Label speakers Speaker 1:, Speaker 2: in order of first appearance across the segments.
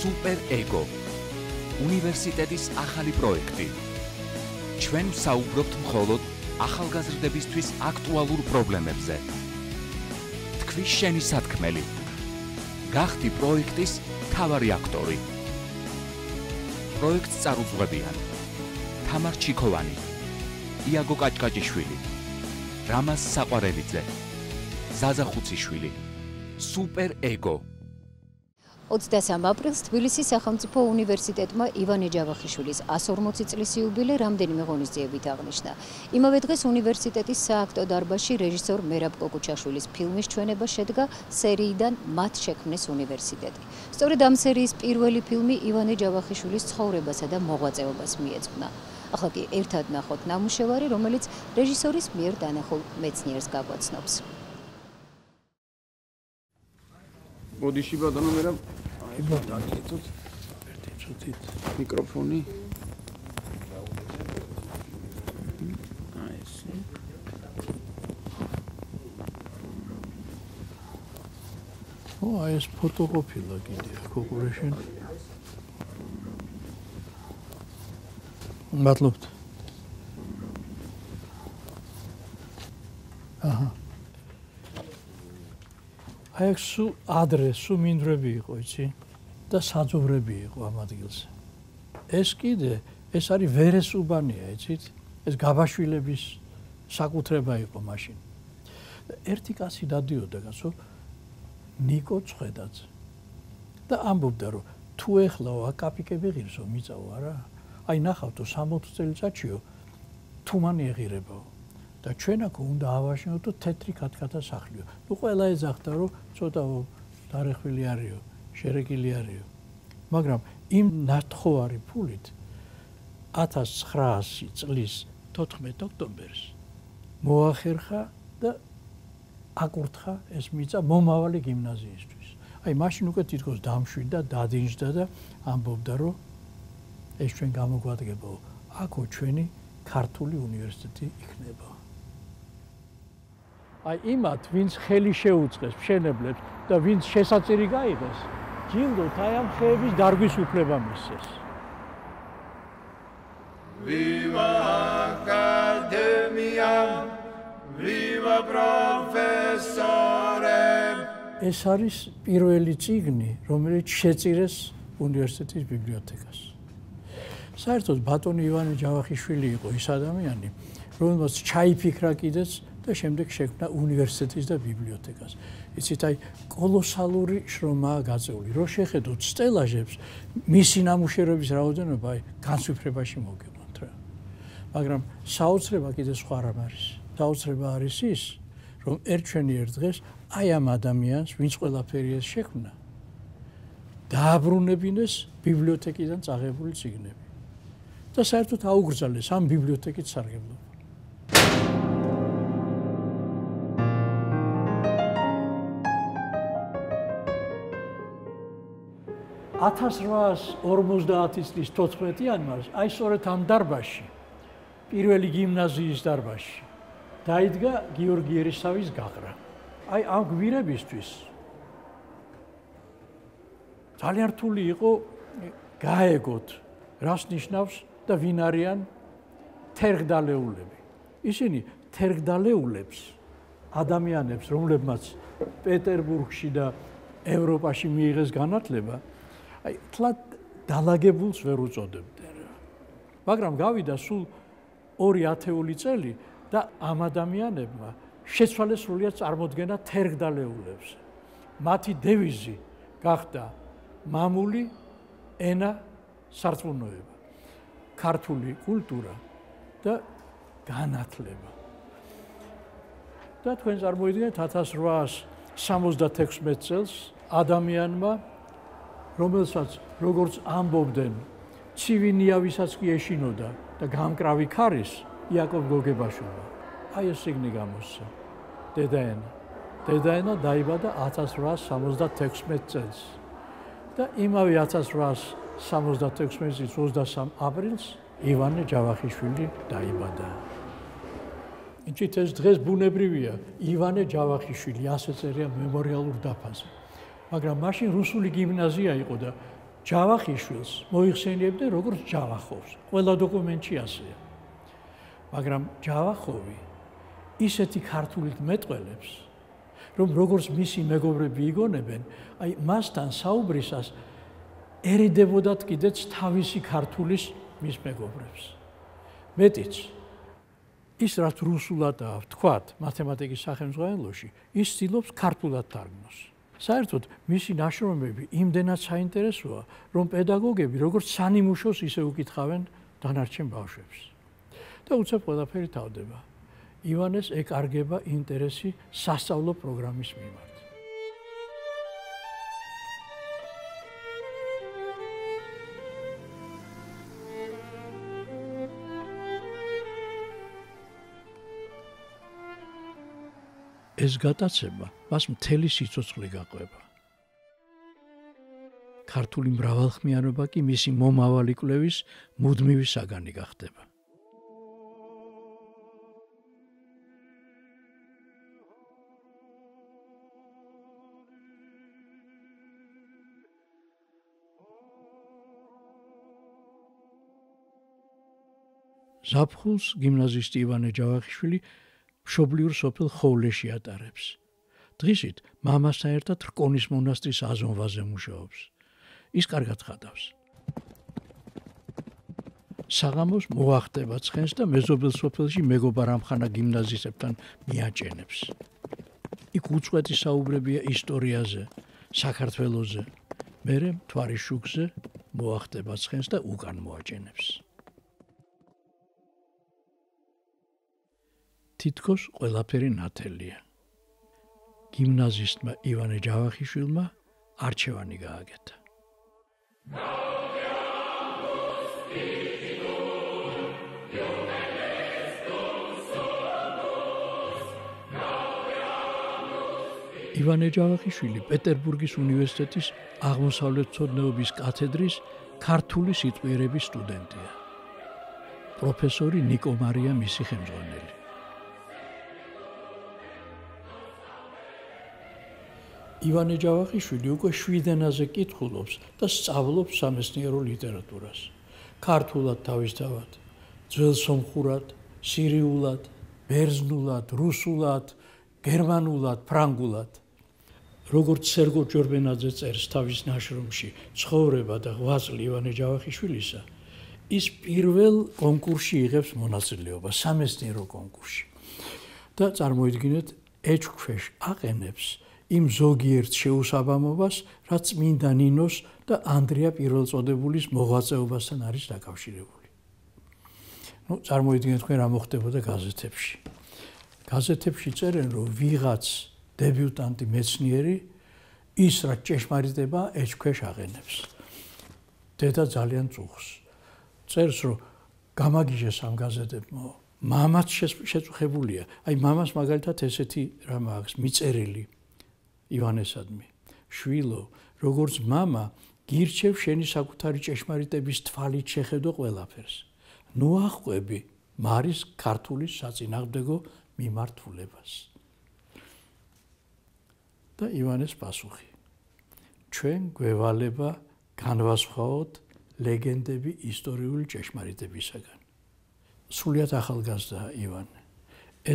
Speaker 1: სუპერ ეგო უნივერსიტეტის ახალი პროექტი. ჩვენ საუბრობთ მხოლოდ ახალგაზრდებისთვის აქტუალურ პრობლემებზე. თქვი შენი სათქმელი გახდი პროექტის თავარი აქტორი. პროექტს წარუძღვებიან თამარ ჩიქოვანი იაგო კაჭკაჭიშვილი რამას საყვარელიძე ზაზა ხუციშვილი სუპერ ეგო
Speaker 2: 23 აპრილს თბილისის სახელმწიფო უნივერსიტეტმა ივანე ჯავახიშვილის 140 წლის იუბილე რამდენიმე ღონისძიებით აღნიშნა. იმავე დღეს უნივერსიტეტის სააქტო დარბაზში რეჟისორ მერაბ კოკუჩაშვილის ფილმის ჩვენება შედგა სერიიდან მათ შექმნეს უნივერსიტეტი. სწორედ ამ სერიის პირველი ფილმი ივანე ჯავახიშვილის ცხოვრებასა და მოღვაწეობას მიეძღვნა. ახლა კი ერთად ნახოთ ნამუშევარი, რომელიც რეჟისორის მიერ დანახულ მეცნიერს გაგვაცნობს.
Speaker 3: ბოდიში ბატონო მერა აი ბატონი იცით ერთი წუთით მიკროფონი. აი ესე. ო აი ეს ფოტოკოპია კიდე კოკურეშენ მადლობთ. აჰა აი ეს სუ ადრე სუ მინდრები იყო იცი და საძოვრები იყო ამ ადგილზე. ეს კიდე ეს არის ვერესუბანია იცით? ეს გაბაშვილების საკუთრება იყო მაშინ. ერთი კაცი დადიოდა გასო ნიკო წხედაძე და ამბობდა რომ თუ ეხლა აკაპიკები ღირსო მიწაო არა? აი ნახავთო 60 წელიწადშიო თუ მან ეღირებაო და ჩვენ აქ უნდა ავაშენოთ თეთრი კათკათა სახლიო. ნუ ყველა ეძახდა რომ ცოტა დარეხვილი არისო, შერეკილი არისო. მაგრამ იმ ნათხოვარი ფულით 1900 წლის 14 ოქტომბერს მოახერხა და აკურთხა ეს მიწა მომავალი გიმნაზიისთვის. აი მაშინ უკვე თითქოს დამშვიდა, დადინჯდა და ამბობდა რომ ეს ჩვენ გამოგვადგებო, აქო ჩვენი ქართული უნივერსიტეტი იქნება. აი იმათ ვინც ხელი შეუწყეს მშენებლებს და ვინც შესაწირი გაიღეს ჯილდოთ აი ამ ხეების დარგვის უფლება მისცეს. ვივა აკადემია ვივა პროფესორე ეს არის პირველი ციგნი რომელიც შეწირეს უნივერსიტეტის ბიბლიოთეკას. საერთოდ ბატონი ივანე ჯავახიშვილი იყო ის ადამიანი რომელსაც ჩაიფიქრა კიდეც და შემდეგ შექმნა უნივერსიტეტის და ბიბლიოთეკას. იცით, აი კოლოსალური შრომაა გაწეული. რო შეხედოთ სტელაჟებს, მისი ნამუშევრების რაოდენობა აი განსვიფრებაში მოგებოთ რა. მაგრამ საოცრება კიდე სხვა რამ არის. საოცრება არის ის, რომ ერჩვენი ერთ დღეს აი ამ ადამიანს, ვინც ყველაფერი ეს შექმნა, დააბრუნებინეს ბიბლიოთეკიდან წაღებული წიგნები. და საერთოდ აუგრძალეს ამ ბიბლიოთეკით სარგებლობა. 1850 წლის 14 იანვარს აი სწორედ ამ დარბაზში პირველი გიმნაზიის დარბაზში დაიდგა გიორგი ერისავის გაღრა. აი ამ გვირებისთვის ძალიან რთული იყო გაეგოთ რას ნიშნავს და ვინ არიან თერგდალეულები. ისინი თერგდალეულებს ადამიანებს, რომლებმაც პეტერბურგში და ევროპაში მიიღეს განათლება, აი თლად დაალაგებულს ვერ უწოდებდნენ რა. მაგრამ გავიდა სულ ორი ათეული წელი და ამ ადამიანებმა შეცვალეს სრულიად წარმოქმნა თერგდალეულებს. მათი დევიზი გახდა მამული ენა სარწმუნოება. ქართული კულტურა და განათლება. და თქვენ წარმოიდგინეთ 1876 წელს ადამიანმა რომელსაც როგორც ამბობდნენ ცივინიავისაც კი ეშინოდა და გამკრავი ქარის იაკობ გოგებაშვილმა. აი ეს სიგნი გამოსცა. დედაენა. დედაენა დაიბადა 1876 წელს. და იმავე 1876 წლის 23 აპრილს ივანე ჯავახიშვილი დაიბადა. იცით ეს დღეს ბუნებრივია. ივანე ჯავახიშვილი ასე წერია მემორიალურ დაფაზე მაგრამ მაშინ რუსული გიმნაზია იყო და ჯავახიშვილს მოიხსენიებდნენ როგორც ჯავახოვს. ყველა დოკუმენტში ასეა. მაგრამ ჯავახოვი ისეთი ქართულით მეტყველებს, რომ როგორც მისი მეგობრები იგონებენ, აი მასთან საუბრისას ერიდებოდათ კიდეც თავისი ქართულის მის მეგობრებს. მეტიც ის რაც რუსულადაა ვთქვათ მათემატიკის სახელმძღვანელოში, ის ცდილობს ქართულად თარგმნოს. საერთოდ მისი ნაშრომები იმდენად საინტერესოა, რომ პედაგოგები როგორც სანიმუშოს ისე უკითხავენ დანარჩენ ბავშვებს. და უცებ ყველაფერი თავდება. ივანეს ეკარგება ინტერესი სასწავლო პროგრამის მიმართ. ეს გატაცება მას მთელი სიცოცხლე გაყვება. ქართული მრავალხმიანობა კი მისი მომავალი კვლევის მუდმივი საგანი გახდება. ზაფხულს გიმნაზისტი ივანე ჯავახიშვილი მშობლიურ სოფელ ხოვლეში ატარებს. დღისით მამასთან ერთად რკონის მონასტრის აზონვაზე მუშაობს. ის კარგად ხატავს. საღამოს მოახტება ცხენს და მეზობელ სოფელში მეგობარ ამხანა გიმნაზისტებთან მიაჭენებს. იქ უწყვეტი საუბრებია ისტორიაზე, საქართველოსზე. მერე მთვარის შუქზე მოახტება ცხენს და უკან მოაჭენებს. თითქოს ყველაფერი ნათელია. გიმნაზისტმა ივანე ჯავახიშვილმა არჩევანი გააკეთა. ივანე ჯავახიშვილი პეტერბურგის უნივერსიტეტის აღმოსავლეთმცოდნეობის კათედრის ქართული სიტყვიერების სტუდენტია. პროფესორი ნიკო მარია მისი ხელმძღვანელი. ივანე ჯავახიშვილი უკვე შვიდენაზე კითხულობს და სწავლობს სამეცნიერო ლიტერატურას. ქართულად თავისთავად, ძველ სომხურად, სირიულად, ბერძნულად, რუსულად, გერმანულად, ფრანგულად. როგორც სერგო ჯორბენაძე წერს თავის ნაშრომში ცხოვრება და ღვაწლი ივანე ჯავახიშვილისა, ის პირველ კონკურსში იღებს მონაწილეობა, სამეცნიერო კონკურსში. და წარმოიდგინეთ, ეჭქვეშ აყენებს იმ ზოგიერთ შეუსაბამობას, რაც მინდა ნინოს და ანდრია პირველწოდებულის მოღვაწეობასთან არის დაკავშირებული. ну, წარმოიდგინეთ თქვენ რა მოხდებოდა გაზეთებში. გაზეთებში წერენ, რომ ვიღაც დებიუტანტი მეცნიერი ის რა ჭეშმარიტება ეჭქვეშ აღენებს. დედა ძალიან წუხს. წერს, რომ გამაგიჟეს ამ გაზეთებმა. მამაც შეწუხებულია. აი მამას მაგალითად ესეთი რამ აქვს მიწერილი. ივანესადმი შვილო როგორც мама გირჩევ შენი საკუთარი ჭეშმარიტების თვალით შეხედო ყველაფერს ნუ ახყვები მარის ქართული საწინააღმდეგო მიმართულებას და ივანეს პასუხი ჩვენ გვევალება განვასხვაოთ ლეგენდები ისტორიული ჭეშმარიტებისაგან სულიად ახალგაზრდა ივანე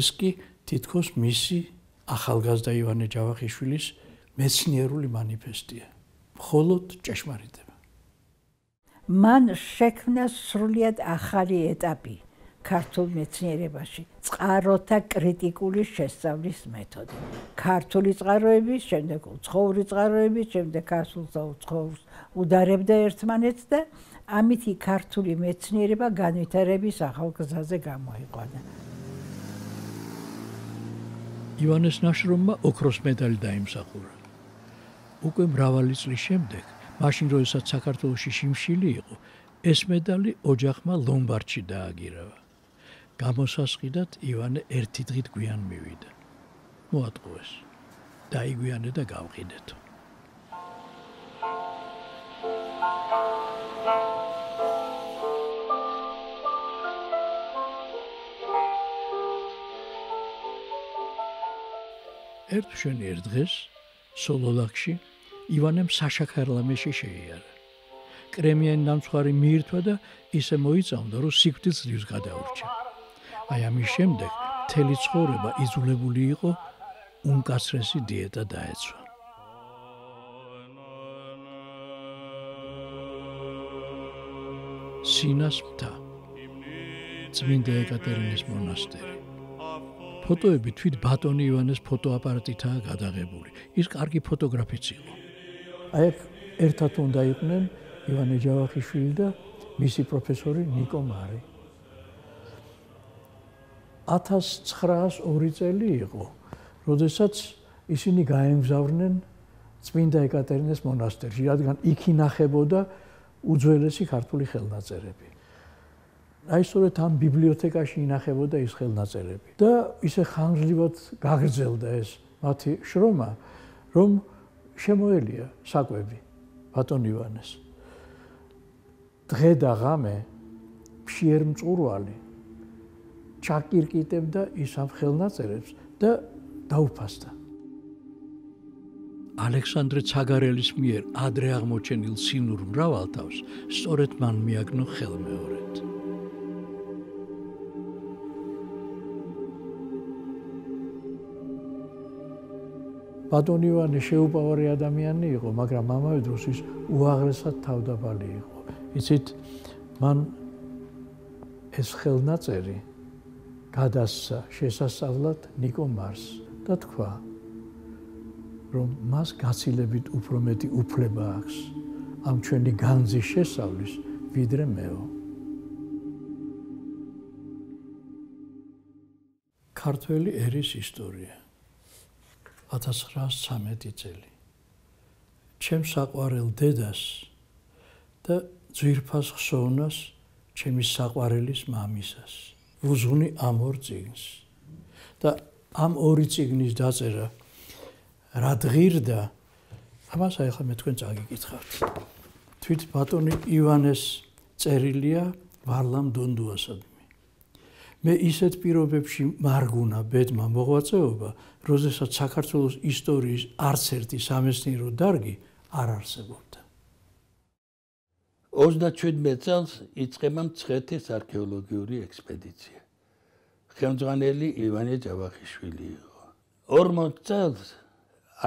Speaker 3: ეს კი თითქოს მისი ახალგაზრდა ივანე ჯავახიშვილის მეცნიერული манифестია. მხოლოდ ჭეშმარიტება.
Speaker 4: მან შექმნა სრულიად ახალი ეტაპი ქართულ მეცნიერებაში წყაროთა კრიტიკული შესწავლის მეთოდი. ქართული წყაროები, შემდეგ უცხოური წყაროები, შემდეგ ქართულს და უცხოურს უდარებდა ერთმანეთს და ამით იქ ქართული მეცნიერება განვითარების ახალგაზრდაზე გამოიყვანა.
Speaker 3: ივანეს ნაშრომმა ოქროს მედალი დაიმსახურა. უკვე მრავალი წლის შემდეგ, მაშინ როდესაც საქართველოში შიმშილი იყო, ეს მედალი ოჯახმა ლომბარდში დააგირავა. გამოსასყიდად ივანე ერთი დღით გვიან მივიდა. მოატყუეს. დაიგვიანე და გავყიდეთ. ერთ შენიერ დღეს სოლოლაკში ივანემ საშაქარლამეში შეიარა. კრემიანი ნამცხვარი მიირთვა და ისე მოიწამდა, რომ სიკვდილს ძლივს გადაურჩა. აი ამის შემდეგ მთელი ცხოვრება იზოლებული იყო, უმკაცრესი დიეტა დაეცვა. სინას მთა წმინდა ეკატერინეს მონასტერი ფოტოები თვით ბატონი ივანეს ფოტოაპარატითაა გადაღებული. ის კარგი ფოტოგრაფიც იყო. აი ერთად უნდა იყვნენ ივანე ჯავახიშვილი და მისი პროფესორი ნიკო მარი. 1902 წელი იყო, როდესაც ისინი გაემგზავრნენ წმინდა ეკატერინეს მონასტერში, რადგან იქ ინახებოდა უძველესი ქართული ხელნაწერები. აი სწორედ ამ ბიბლიოთეკაში ინახებოდა ის ხელნაწერები. და ისე ხანგრძლივად გაგრძელდა ეს მათი შრომა რომ შემოელია საკვები ბატონ ივანეს. დღე და ღამე ფშიერ მწურვალი ჩაკირკიტებდა ის ამ ხელნაწერებს და დაუფასდა. ალექსანდრე ცაგარელის მიერ ადრე აღმოჩენილ სინურ მრავალთავს სწორედ მან მიაგნო ხელმეორედ ბატონი ივანე შეუპოვარი ადამიანი იყო, მაგრამ ამავე დროს ის უაღრესად თავდაბალი იყო. იცით, მან ეს ხელნაწერი გადასცა შესასწავლად ნიკო მარს და თქვა, რომ მას გაცილებით უფრო მეტი უფლება აქვს ამ ჩვენი განძის შესავლის, ვიდრე მეო. ქართველი ერის ისტორია 1913 წელი. ჩემ საყვარელ დედას და ძვირფას ხსოვნას ჩემი საყვარელის მამისას. ვუზღუნი ამ ორ წიგნს. და ამ ორი წიგნის დაწერა რა დღირდა ამას ახლა მე თქვენ წაგიკითხავთ. თვით ბატონი ივანეს წერილია ვარლამ დონდუასადმი. მე ისეთ პირობებში მარგუნა ბედმა მოღვაწეობა, როდესაც საქართველოს ისტორიის არც ერთი სამეცნიერო დარგი არ არსებობდა.
Speaker 5: 27 წელს იწყება მცხეთის არქეოლოგიური ექსპედიცია. ხელმძღვანელი ივანე ჯავახიშვილი იყო. 40 წელს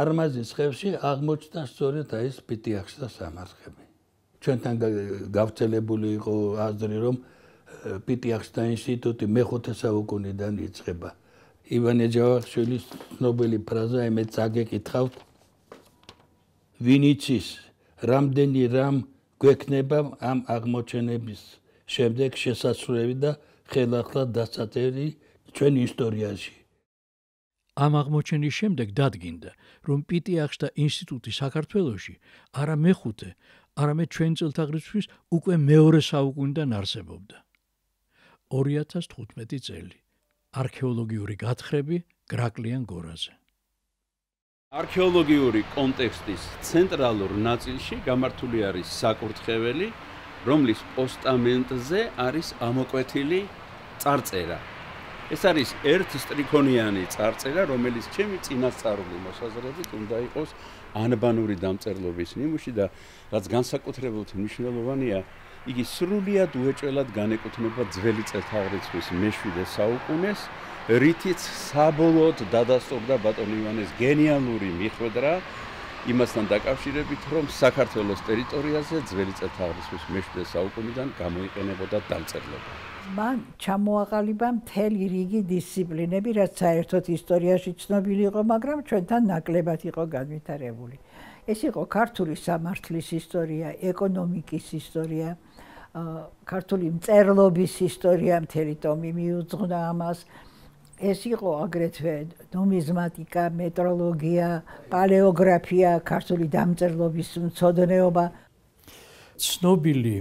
Speaker 5: არმაზის ხევში აღმოჩნდა სწორედ აი ეს პიტიახშთა სამარხები. ჩვენთან გავრცელებული იყო აზრი რომ პიტიახშთა ინსტიტუტი მე-5 საუკუნიდან იწყება. ივანე ჯავახიშვილის ნობელი ფრაზა მე წაგეკითხავთ ვინიცის რამდენი რამ გვექნება ამ აღმოჩენების შემდეგ შესაძლებელი და ხელახლა დასაწერი ჩვენ ისტორიაში?
Speaker 3: ამ აღმოჩენის შემდეგ დადგინდა რომ პიტიახშთა ინსტიტუტი საქართველოში არა მეხუთე არამედ ჩვენ წელთაღრიცხვის უკვე მეორე საუკუნიდან არსებობდა 2015 წელი არქეოლოგიური გათხრები გრაკლიან გორაზე.
Speaker 6: არქეოლოგიური კონტექსტის ცენტრალურ ნაწილში გამართული არის საკურთხეველი, რომლის პოსტამენტზე არის ამოკვეთილი წარწერა. ეს არის ერთ სტრიქონიანი წარწერა, რომელიც ჩემი წინასწარული მოსაზრებით უნდა იყოს ანბანური დამწერლობის ნიმუში და რაც განსაკუთრებულად მნიშვნელოვანია, იგი სრულიად უეჭველად განეკუთვნება ძველი წელთაღრიცხვის მე-7 საუკუნეს, რითიც საბოლოოდ დადასტურდა ბატონ ივანეს გენიალური მიხვედრა იმასთან დაკავშირებით, რომ საქართველოს ტერიტორიაზე ძველი წელთაღრიცხვის მე-7 საუკუნიდან გამოიყენებოდა დამწერლობა.
Speaker 4: მან ჩამოაყალიბა მთელი რიგი დისციპლინები, რაც საერთოდ ისტორიაში ცნობილი იყო, მაგრამ ჩვენთან ნაკლებად იყო განვითარებული. ეს იყო ქართული სამართლის ისტორია, ეკონომიკის ისტორია, ქართული მწერლობის ისტორია მთელი ტომი მიუძღვნა ამას. ეს იყო აგრეთვე ნუმიზმატიკა, მეტროლოგია, პალეოგრაფია, ქართული დამწერლობის მცოდნეობა.
Speaker 3: ცნობილი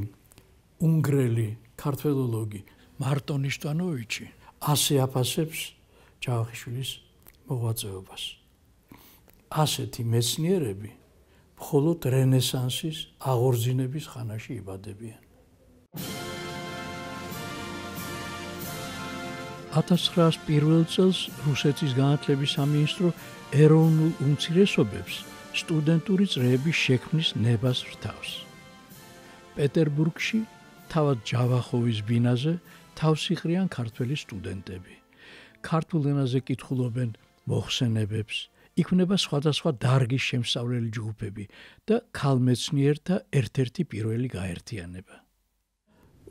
Speaker 3: უნგრელი ქართველოლოგი მარტონ იშტვანოვიჩი ასე აფასებს ჯავახიშვილის მოღვაწეობას. ასეთი მეცნიერები მხოლოდ რენესანსის აღორძინების ხანაში იბადებიან. 1900 პირველ წელს რუსეთის განათლების სამინისტრო ეროვნულ უმცირესობებს სტუდენტური წრეების შექმნის ნებას რთავს. პეტერბურგში თავად ჯავახოვის ბინაზე თავს იყრიან ქართველი სტუდენტები. ქართულ ენაზე კითხულობენ მოხსენებებს, იქმნება სხვადასხვა დარგის შემსწავლელი ჯგუფები და ქალმეცნიერთა ერთ-ერთი პირველი გაერთიანება.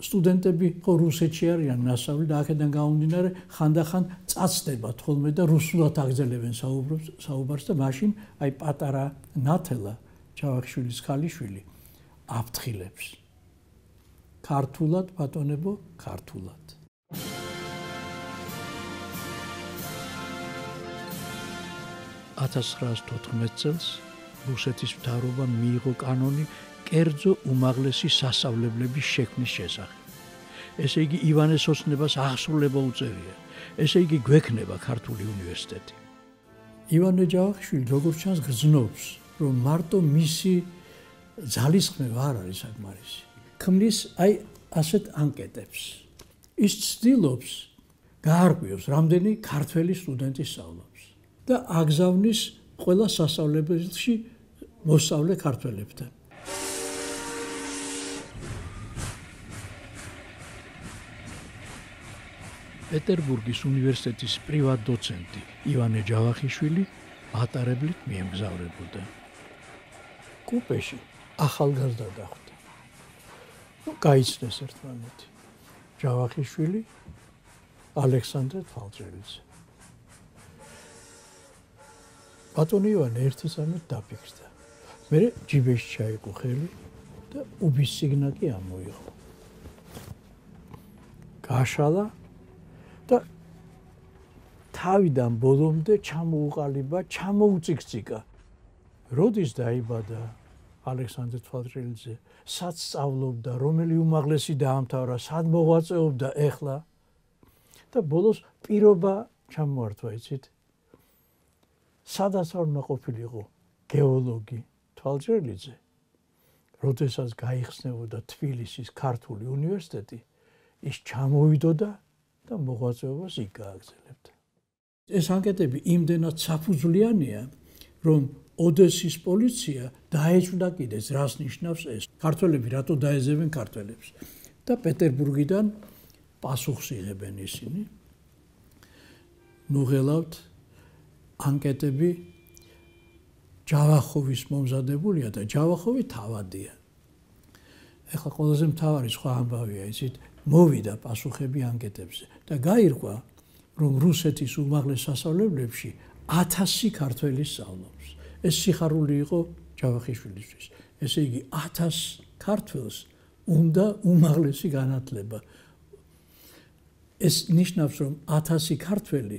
Speaker 3: სტუდენტები ხო რუსეთში არიან ნასავლი და აქედან გამომდინარე ხანდახან წაცდება თოლმე და რუსულად აგზელებენ საუბრობს საუბარს და მაშინ აი პატარა ნათელა ჩავახშვილის ხალიშვილი აფთხილებს ქართულად ბატონებო ქართულად. 1914 წელს რუსეთის მთავრობამ მიიღო კანონი კერძო უმაღლესი სასწავლებლების შექმნის შესახებ. ესე იგი ივანეს ოსნებას აღსრულება უწევია. ესე იგი გვექნება ქართული უნივერსიტეტი. ივანე ჯავახიშვილი როგორც ჩანს გრძნობს, რომ მარტო მისი ძალისხმევა არ არის საკმარისი. ქმნის აი ასეთ ანკეტებს. ის ცდილობს გაარკვიოს, რამდენი ქართველი სტუდენტი სწავლობს. და აგზავნის ყველა სასწავლებელში მოსწავლე ქართველებთან. პეტერბურგის უნივერსიტეტის პრივატ დოცენტი ივანე ჯავახიშვილი ატარებლით მიემგზავრებოდა. კუპეში ახალგაზრდა დახვდა. ნუ გაიცნეს ერთმანეთი. ჯავახიშვილი ალექსანდრე თვალჭელიძე. ბატონი ივანე ერთი სამით დაფიქრდა. მე ჯიბეში ჩაიყო ხელი და უბის სიგნა კი ამოიღო. გაშალა და თავიდან ბოლომდე ჩამოუყალიბა, ჩამოუწიქციკა. როდის დაიბადა ალექსანდრე თვალჭრილიძე? სად სწავლობდა, რომელი უმაღლესი დაამთავრა, სად მოღვაწეობდა ეხლა? და ბოლოს პირობა ჩამოართვა, იცით? სადაც არ მოყოფილიყო გეოლოგი თვალჯერლიძე როდესაც გაიხსნებოდა თბილისის ქართული უნივერსიტეტი ის ჩამოვიდოდა და მოღვაწეობას იქ გააგრძელებდა ეს ანკეტები იმდენად საფუძვლიანია რომ ოდესის პოლიცია დაეჭვდა კიდეც რას ნიშნავს ეს? ქართველები რატო დაეძებენ ქართველებს? და პეტერბურგიდან პასუხს იღებენ ისინი. ნუღელავთ ანკეტები ჯავახოვის მომზადებულია და ჯავახოვი თავადია. ეხლა ყველაზე მთავარი სხვა ამბავია ისიც მოვიდა პასუხები ანკეტებზე და გაირკვა რომ რუსეთის უმაღლეს სასწავლებლებში 1000 ქართველი სწავლობს. ეს სიხარული იყო ჯავახიშვილისთვის. ესე იგი 1000 ქართველს უნდა უმაღლესი განათლება. ეს ნიშნავს რომ 1000 ქართველი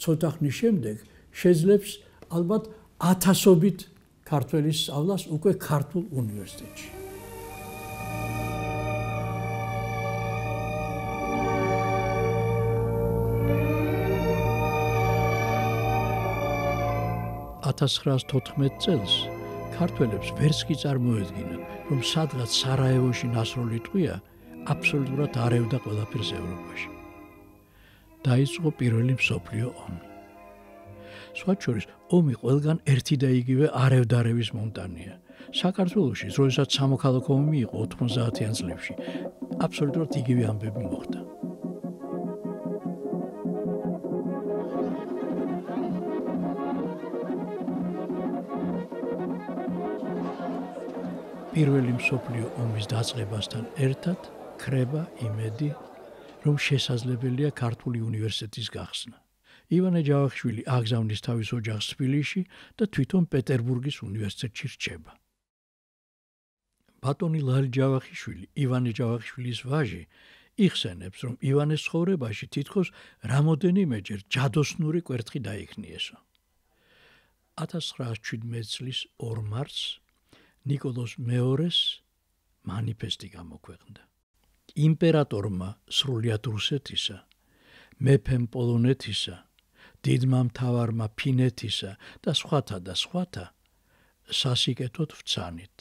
Speaker 3: ცოტა ხნის შემდეგ შეძლებს ალბათ ათასობით ქართველის სწავლას უკვე ქართულ უნივერსიტეტში. ათასრასთოთხმეტ წელს ქართველებს ვერც კი წარმოედგინათ, რომ სადღაც სარაევოში ნასროლი ტყვია აბსოლუტურად არევდა ყველაფერს ევროპაში. დაიწყო პირველი მსოფლიო ომი. სხვა შორის ომი ყველგან ერთი და იგივე არევდარევის მონტანია. საქართველოში, როდესაც სამოქალაქო ომი იყო 90-იან წლებში, აბსოლუტურად იგივე ამბები მოხდა. პირველი მსოფლიო ომის დაწყებასთან ერთად ხრება იმედი, რომ შესაძლებელია ქართული უნივერსიტეტის გახსნა. ივანე ჯავახიშვილი აგზავნის თავის ოჯახს თბილისში და თვითონ პეტერბურგის უნივერსიტეტში რჩება. ბატონი ლალი ჯავახიშვილი, ივანე ჯავახიშვილის ვაჟი, იხსენებს, რომ ივანეს ცხოვრებაში თითქოს რამოდენიმეჯერ ჯადოსნური კვერთხი დაიქნიესო. 1917 წლის 2 მარტს ნიკოლოზ მეორეს манифესტი გამოქვეყნდა. იმპერატორმა სრულიად რუსეთისა, მეფემ პოლონეთისა, დიდმა მთავარმა ფინეთისა და სხვათა და სხვათა სასიკეთოდ ვცანით.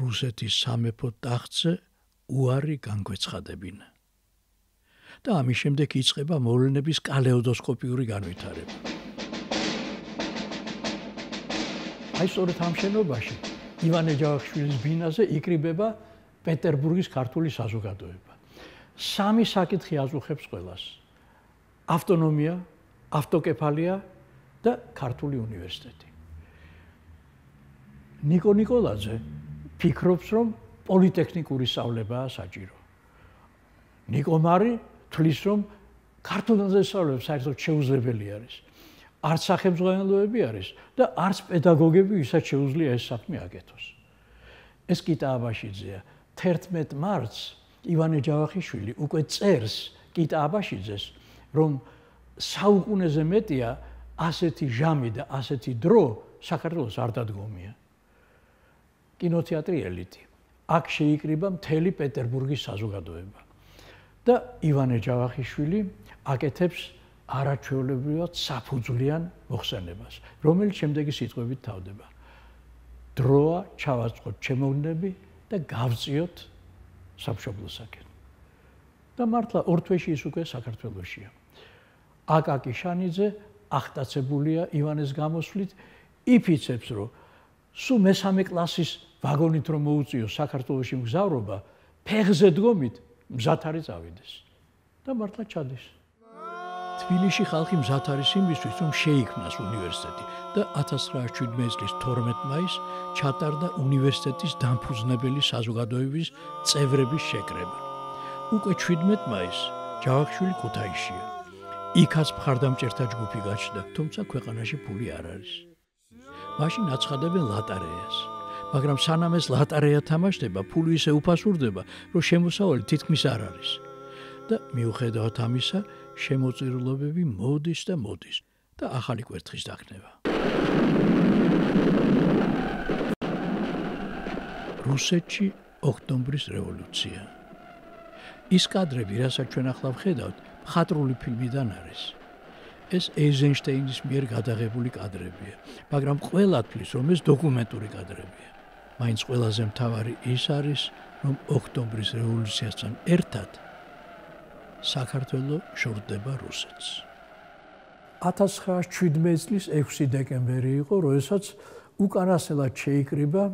Speaker 3: რუსეთის სამეფო ტახტზე უარი განგვეცხადებინა. და ამის შემდეგ იწყება მოვლენების კალეიდოსკოპიური განვითარება. აი სწორედ ამ შენობაში ივანე ჯავახიშვილის ბინაზე იკრიბება პეტერბურგის ქართული საზოგადოება. სამი საკითხი აზუხებს ყველას. ავტონომია, ავტოკეფალია და ქართული უნივერსიტეტი. ნიკო ნიკოლაძე ფიქრობს, რომ პოლიტექნიკური სწავლებაა საჭირო. ნიკო მარი თვლის, რომ ქართულაზე სწავლება საერთოდ შეუძლებელი არის. არც სახელმძღვანელოები არის და არც პედაგოგები ვისაც შეუძლია ეს საქმე აკეთოს. ეს კიტააბაშიძეა 11 მარტს ივანე ჯავახიშვილი უკვე წერს კიტააბაშიძეს რომ საუკუნეზე მეტია ასეთი ჟამი და ასეთი დრო საქართველოს არ დადგომია. კინოთეატრი ელიტი. აქ შეიკრიბა მთელი პეტერბურგის საზოგადოება. და ივანე ჯავახიშვილი აკეთებს არაჩვეულებრივად საფუძვლიან მოხსენებას, რომელიც შემდეგი სიტყვებით თავდება. დროა ჩავაწყოთ ჩემოვნები და გავწიოთ სამშობლოსაკენ. და მართლა ორ თვეში ის უკვე საქართველოსია. აკაკი შანიძე ახტაცებულია ივანეს გამოსვლით, იფიცებს, რომ სულ მესამე კლასის ვაგონით რომ მოუწიო საქართველოსი მგზავრობა, ფეხზე დგომით მზად არის წავიდეს. და მართლა ჩადის. თბილისში ხალხი მზად არის იმისთვის, რომ შეიქმნას უნივერსიტეტი და 1917 წლის 12 მაისს ჩატარდა უნივერსიტეტის დამფუძნებელი საზოგადოების წევრების შეკრება. უკვე 17 მაისს ჯავახიშვილი ქუთაისშია. იქაც მხარდამჭერთა ჯგუფი გაჩნდა, თუმცა ქვეყანაში ფული არ არის. მაშინ აცხადებენ ლატარეას. მაგრამ სანამ ეს ლატარეა თამაშდება, ფული ისე უფასურდება, რომ შემოსავალი თითქმის არ არის. და მიუხედავად ამისა, შემოწირულობები მოდის და მოდის და ახალი კვერთხის დაქნება. რუსეთში ოქტომბრის რევოლუცია. ის კადრები, რასაც ჩვენ ახლა ვხედავთ, მხატვრული ფილმიდან არის. ეს ეიზენშტეინის მიერ გადაღებული კადრებია, მაგრამ ყველა თვლის რომ ეს დოკუმენტური კადრებია. მაინც ყველაზე მთავარი ის არის, რომ ოქტომბრის რევოლუციასთან ერთად საქართველოს შორდება რუსეთს. 1917 წლის 6 დეკემბერი იყო, როდესაც უკანასკნელად შეიკრიბა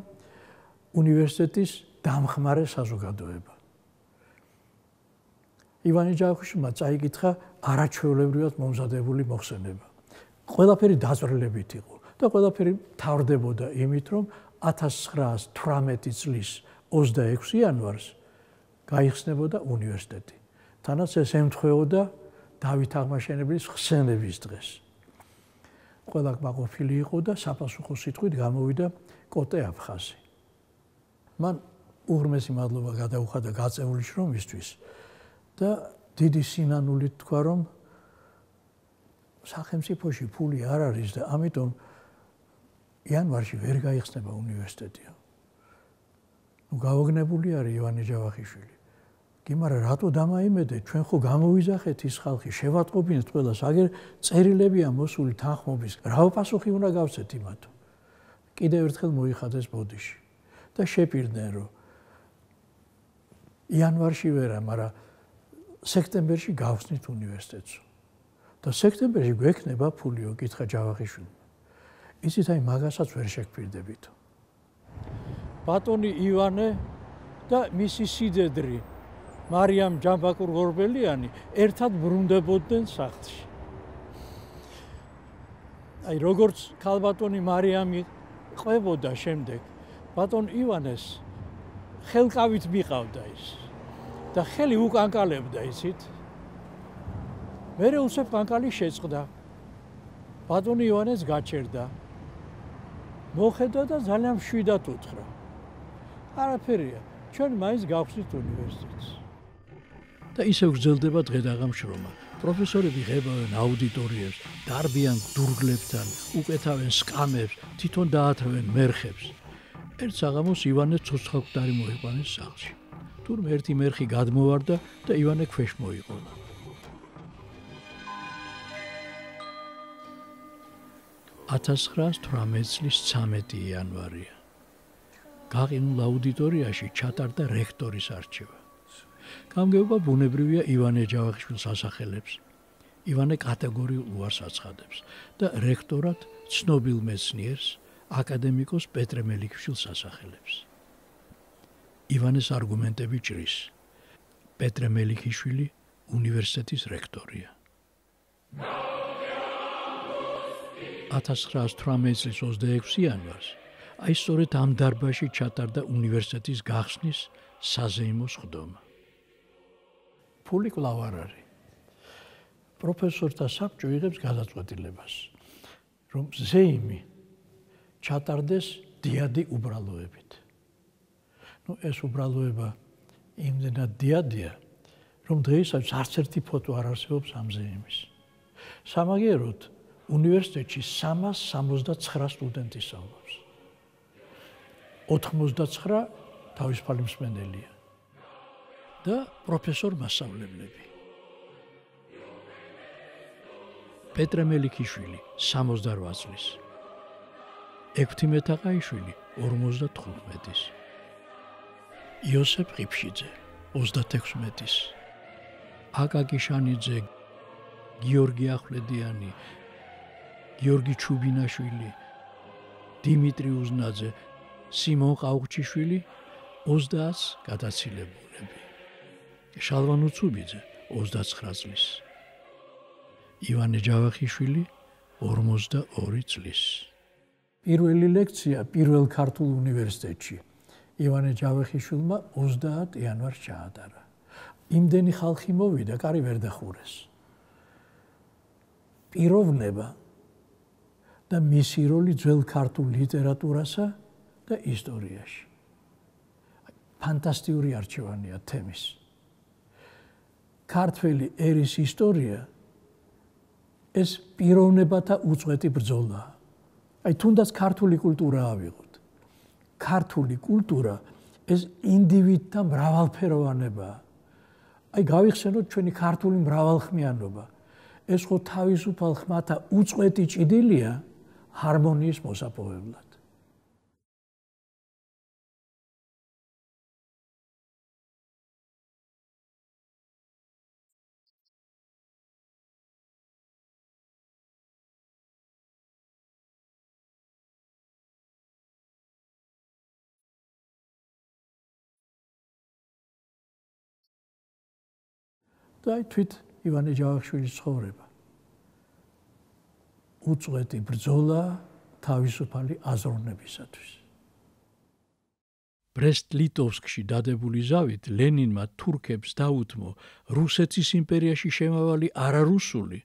Speaker 3: უნივერსიტეტის დამხმარე საზოგადოება. ივანე ჯავახიშვილმა წაიკითხა არაჩვეულებრივად მომზადებული მოხსენება. ყველაფერი დაწვრილებით იყო და ყველაფერი თავდებოდა იმით, რომ 1918 წლის 26 იანვარს გაიხსნებოდა უნივერსიტეტი. თანაც ეს ემთხვეოდა დავით აღმაშენებლის ხსენების დღეს. ყველა მაყოფილი იყო და საფასუხო სიტყვით გამოვიდა კოტე აფხაზი. მან უღრმესი მადლობა გადაუხადა გაწეული შრომისთვის და დიდი სინანულით თქვა რომ სახელმწიფოში ფული არ არის და ამიტომ იანვარში ვერ გაიხსნება უნივერსიტეტია. ნუ გავოგნებული არის ივანე ჯავახიშვილი. კი, მაგრამ რატო დამაიმედე? ჩვენ ხო გამოვიზახეთ ის ხალხი, შევატყობინეთ ყველას, აგერ წერილებია მოსული თანხმობის. რა პასუხი უნდა გავცეთ იმათ? კიდევ ერთხელ მოიხადეს ბოდიში და შეპირდნენ რომ იანვარში ვერა, მაგრამ სექტემბერში გავხსნით უნივერსიტეტს. და სექტემბერში გვექნება ფულიო, კითხა ჯავახიშვილი. იცით აი მაგასაც ვერ შეგფირდებით. ბატონი ივანე და მისი სიდედრი მარიამ ჯამბაკურ გორბელიანი ერთად ბრუნდებოდნენ სახლში. აი როგორც ქალბატონი მარიამი ყვებოდა შემდეგ ბატონ ივანეს ხელკავით მიყავდა ის და ხელი უკანკალებდა ისით. მერე უსებ კანკალი შეწყდა. ბატონი ივანეს გაჩერდა. მოხედა და ძალიან შვიდად უთხრა. არაფერია, ჩვენ მაინც გავხსნით უნივერსიტეტს. და ისე გრძელდება დღედაღამ შრომა. პროფესორები ღებავენ აუდიტორიებს, დარბიან დურგლებთან, უკეთავენ სკამებს, თვითონ დაათრევენ მერხებს. ერთ საღამოს ივანე ცოცხალკვდარი მოიყვანეს სახლში. თურმე ერთი მერხი გადმოვარდა და ივანე ქვეშ მოიყოლა. 1918 წლის 13 იანვარია. გაყინულ აუდიტორიაში ჩატარდა რექტორის არჩევა. გამგეობა ბუნებრივია ივანე ჯავახიშვილს ასახელებს. ივანე კატეგორიულ უარს აცხადებს და რექტორად ცნობილ მეცნიერს აკადემიკოს პეტრე მელიქიშვილს ასახელებს. ივანეს არგუმენტები ჭრის. პეტრე მელიქიშვილი უნივერსიტეტის რექტორია. 1918 წლის 26 იანვარს აი სწორედ ამ დარბაზში ჩატარდა უნივერსიტეტის გახსნის საზეიმო სხდომა. ფული კლავ არ არის. პროფესორთა საბჭო იღებს გადაწყვეტილებას, რომ ზეიმი ჩატარდეს დიადი უბრალოებით. ну ეს უბრალოება იმდენად დიადია, რომ დღეისაც არც ერთი ფოტო არ არსებობს ამ ზეიმის. სამაგიეროდ უნივერსიტეტში 369 სტუდენტი სწავლობს. 89 თავისუფალი მსმენელია. და პროფესორ მასწავლებლები. პეტრე მელიქიშვილი 68 წლის. ექვთიმე თაყაიშვილი 55-ის. იოსებ ყიფშიძე 36-ის. აკაკი შანიძე, გიორგი ახვლედიანი, გიორგი ჩუბინაშვილი, დიმიტრი უზნაძე, სიმონ ყაუხჩიშვილი 30-ს გადაცილებულები. შალვან უცუბიძე 29 წლის. ივანე ჯავახიშვილი 42 წლის. პირველი ლექცია პირველ ქართულ უნივერსიტეტში ივანე ჯავახიშვილმა 30 იანვარს ჩაატარა. იმდენი ხალხი მოვიდა, კარი ვერ დახურეს. პიროვნება და მისი როლი ძველ ქართულ ლიტერატურასა და ისტორიაში. ფანტასტიკური არჩევანია თემის. ქართველი ერის ისტორია ეს პიროვნებათა უწყვეტი ბრძოლაა. აი თუნდაც ქართული კულტურა ავიღოთ. ქართული კულტურა ეს ინდივიდთა მრავალფეროვანებაა. აი გავიხსენოთ ჩვენი ქართული მრავალხმიანობა. ეს ხო თავისუფალ ხმათა უწყვეტი ჭიდილია ჰარმონიის მოსაპოვებლად. და აი თვით ივანე ჯავახიშვილის ცხოვრება. უწყვეტი ბრძოლა თავისუფალი აზროვნებისათვის. ბრესტ-ლიტოვსკში დადებული ზავით ლენინმა თურქებს დაუთმო რუსეთის იმპერიაში შემავალი არარუსული,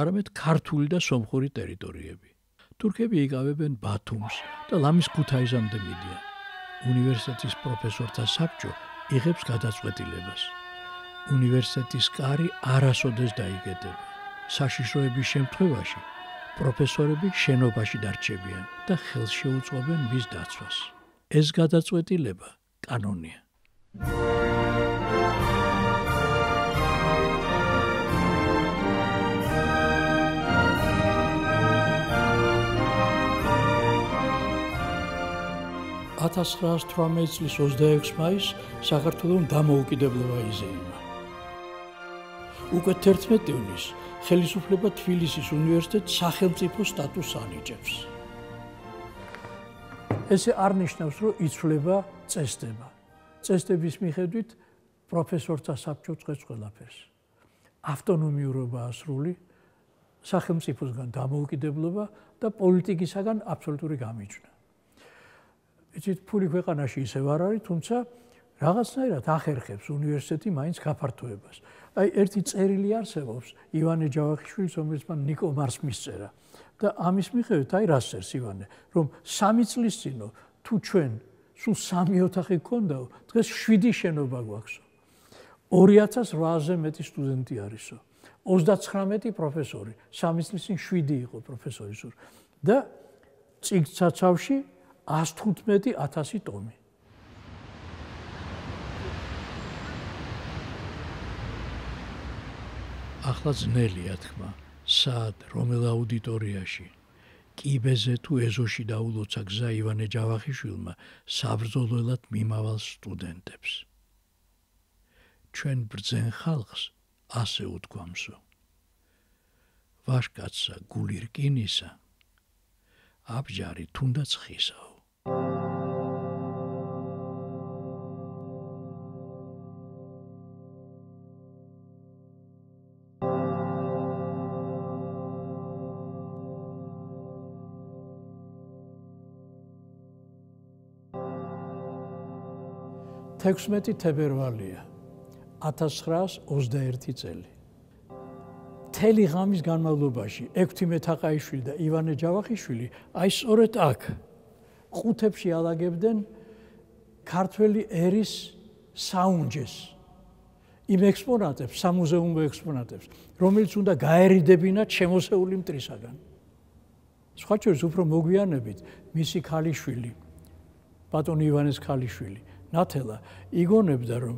Speaker 3: არამედ ქართული და სომხური ტერიტორიები. თურქები იკავებენ ბათუმს და ლამის ქუთაისამდე მიდიან. უნივერსიტეტის პროფესორთა საბჭო იღებს გადაწყვეტილებას. უნივერსიტეტის კარი არასოდეს დაიგეთება. საშიშროების შემთხვევაში პროფესორები შენობაში დარჩებიან და ხელს შეუწყობენ მის დაცვას. ეს გადაწყვეტილება კანონია. წლის 26 მაისს საქართველოს დამოუკიდებლობა იზეიმა. უკვე 11 ივნის ხელისუფლება თბილისის უნივერსიტეტს სახელმწიფო სტატუსს ანიჭებს. ესე არნიშნავს, რომ იცვლება წესდება. წესდების მიხედვით პროფესორთა საბჭო წეს ყველაფერს. ავტონომიურობა ასრული სახელმწიფოსგან დამოუკიდებლობა და პოლიტიკისაგან აბსოლუტური გამიჯვნა. იცით, ფული ქვეყანაში ისევ არ არის, თუმცა რაღაცნაირად ახერხებს უნივერსიტეტი მაინც გაფართოებას. აი ერთი წერილი არსებობს. ივანე ჯავახიშვილის რომელიც მან ნიკო მარს მისწერა და ამის მიხედვით აი რას წერს ივანე? რომ სამი წლის წინო თუ ჩვენ სულ სამი ოთახი გქონდაო დღეს 7 შენობა გვაქვსო 2800-ზე მეტი სტუდენტი არისო 39 პროფესორი. სამი წლის წინ 7 იყო პროფესორი სულ. და წიგცაცავში 115000 ტომი ახლა ძნელია თქმა სად რომელ აუდიტორიაში. კიბეზე თუ ეზოში დაულოცა გზა ივანე ჯავახიშვილმა საბრძოლველად მიმავალ სტუდენტებს. ჩვენ ბრძენ ხალხს ასე უთქვამსო. ვაშკაცა გული რკინისა აბჯარი თუნდაც ხისაო 16 თებერვალია 1921 წელი. თელი ღამის განმავლობაში ექვთი მეთაყაიშვილი და ივანე ჯავახიშვილი აი სწორედ აქ ყუთებში ალაგებდნენ ქართველი ერის საუნჯეს იმ ექსპონატებს, სამუზეუმო ექსპონატებს, რომელიც უნდა გაერიდებინათ შემოსეული მტრისაგან. სხვა შორის უფრო მოგვიანებით მისი ქალიშვილი ბატონი ივანეს ქალიშვილი ნათელა იგონებდა რომ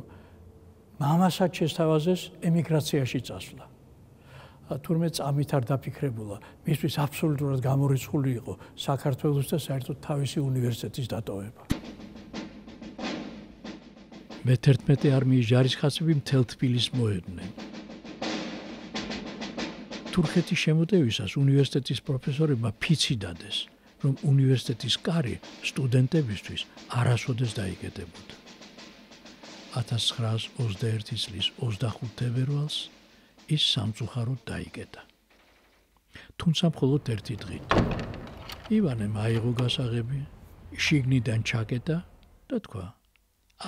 Speaker 3: მამასაც შესთავაზეს ემიგრაციაში წასვლა. თურმე წამით არ დაფიქრებულა, მისთვის აბსოლუტურად გამორიცხული იყო საქართველოს და საერთოდ თავისი უნივერსიტეტის დატოვება. მე-11 არმიის ჯარისკაცები მთელ თბილისს მოედნენ. თურქეთის შემოტევისას უნივერსიტეტის პროფესორებმა ფიცი დადეს, რომ უნივერსიტეტის კარი სტუდენტებისთვის არასოდეს დაიკეტებოდა. 1921 წლის 25 თებერვალს ის სამწუხაროდ დაიკეტა. თუმცა მხოლოდ ერთი დღით. ივანემ აიღო გასაღები, შიგნიდან ჩაკეტა და თქვა: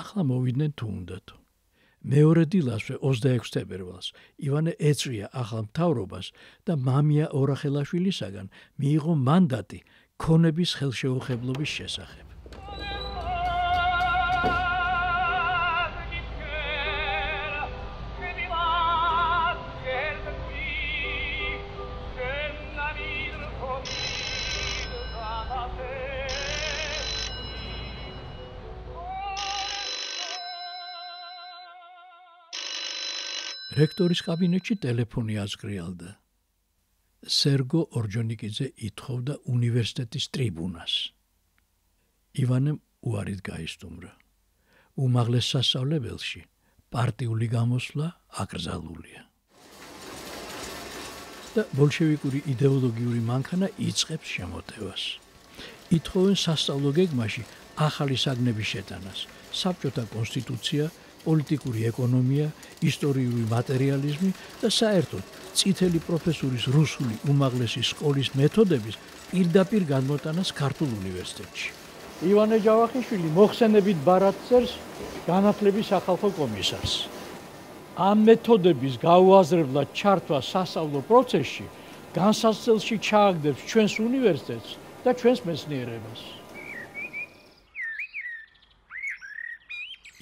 Speaker 3: ახლა მოვიდნენ თუ უნდათ. მეორე დილასვე 26 თებერვალს ივანე ეწვია ახალ მთავრობას და მამია ორახელაშვილისაგან მიიღო მანდატი ქონების ხელშეუხებლობის შესახებ. რექტორის კაბინეტში ტელეფონი აზრიალდა. სერგო ორჯონიკიძე ითხოვდა უნივერსიტეტის ტრიბუნას. ივანემ უარით გაისტუმრა. უმაღლეს სასწავლებელში პარტიული გამოსვლა აკრძალულია. და ბოლშევიკური идеოლოგიური მანქანა იწებს შემოტევას. ითხოვენ სასწავლო გეგმაში ახალი საგნების შეტანას, საბჭოთა კონსტიტუცია პოლიტიკური ეკონომია, ისტორიული მატერიალიზმი და საერთოდ წითელი პროფესორის რუსული უმაღლესი სკოლის მეთოდების პირდაპირ განმოტანას ქართულ უნივერსიტეტში. ივანე ჯავახიშვილი მოხსენებით ბარათცერს განათლების სახალხო კომისარს. ამ მეთოდების გაუაზრებლად ჩართვა სასწავლო პროცესში განსაცდელში ჩააგდებს ჩვენს უნივერსიტეტს და ჩვენს მეცნიერებას.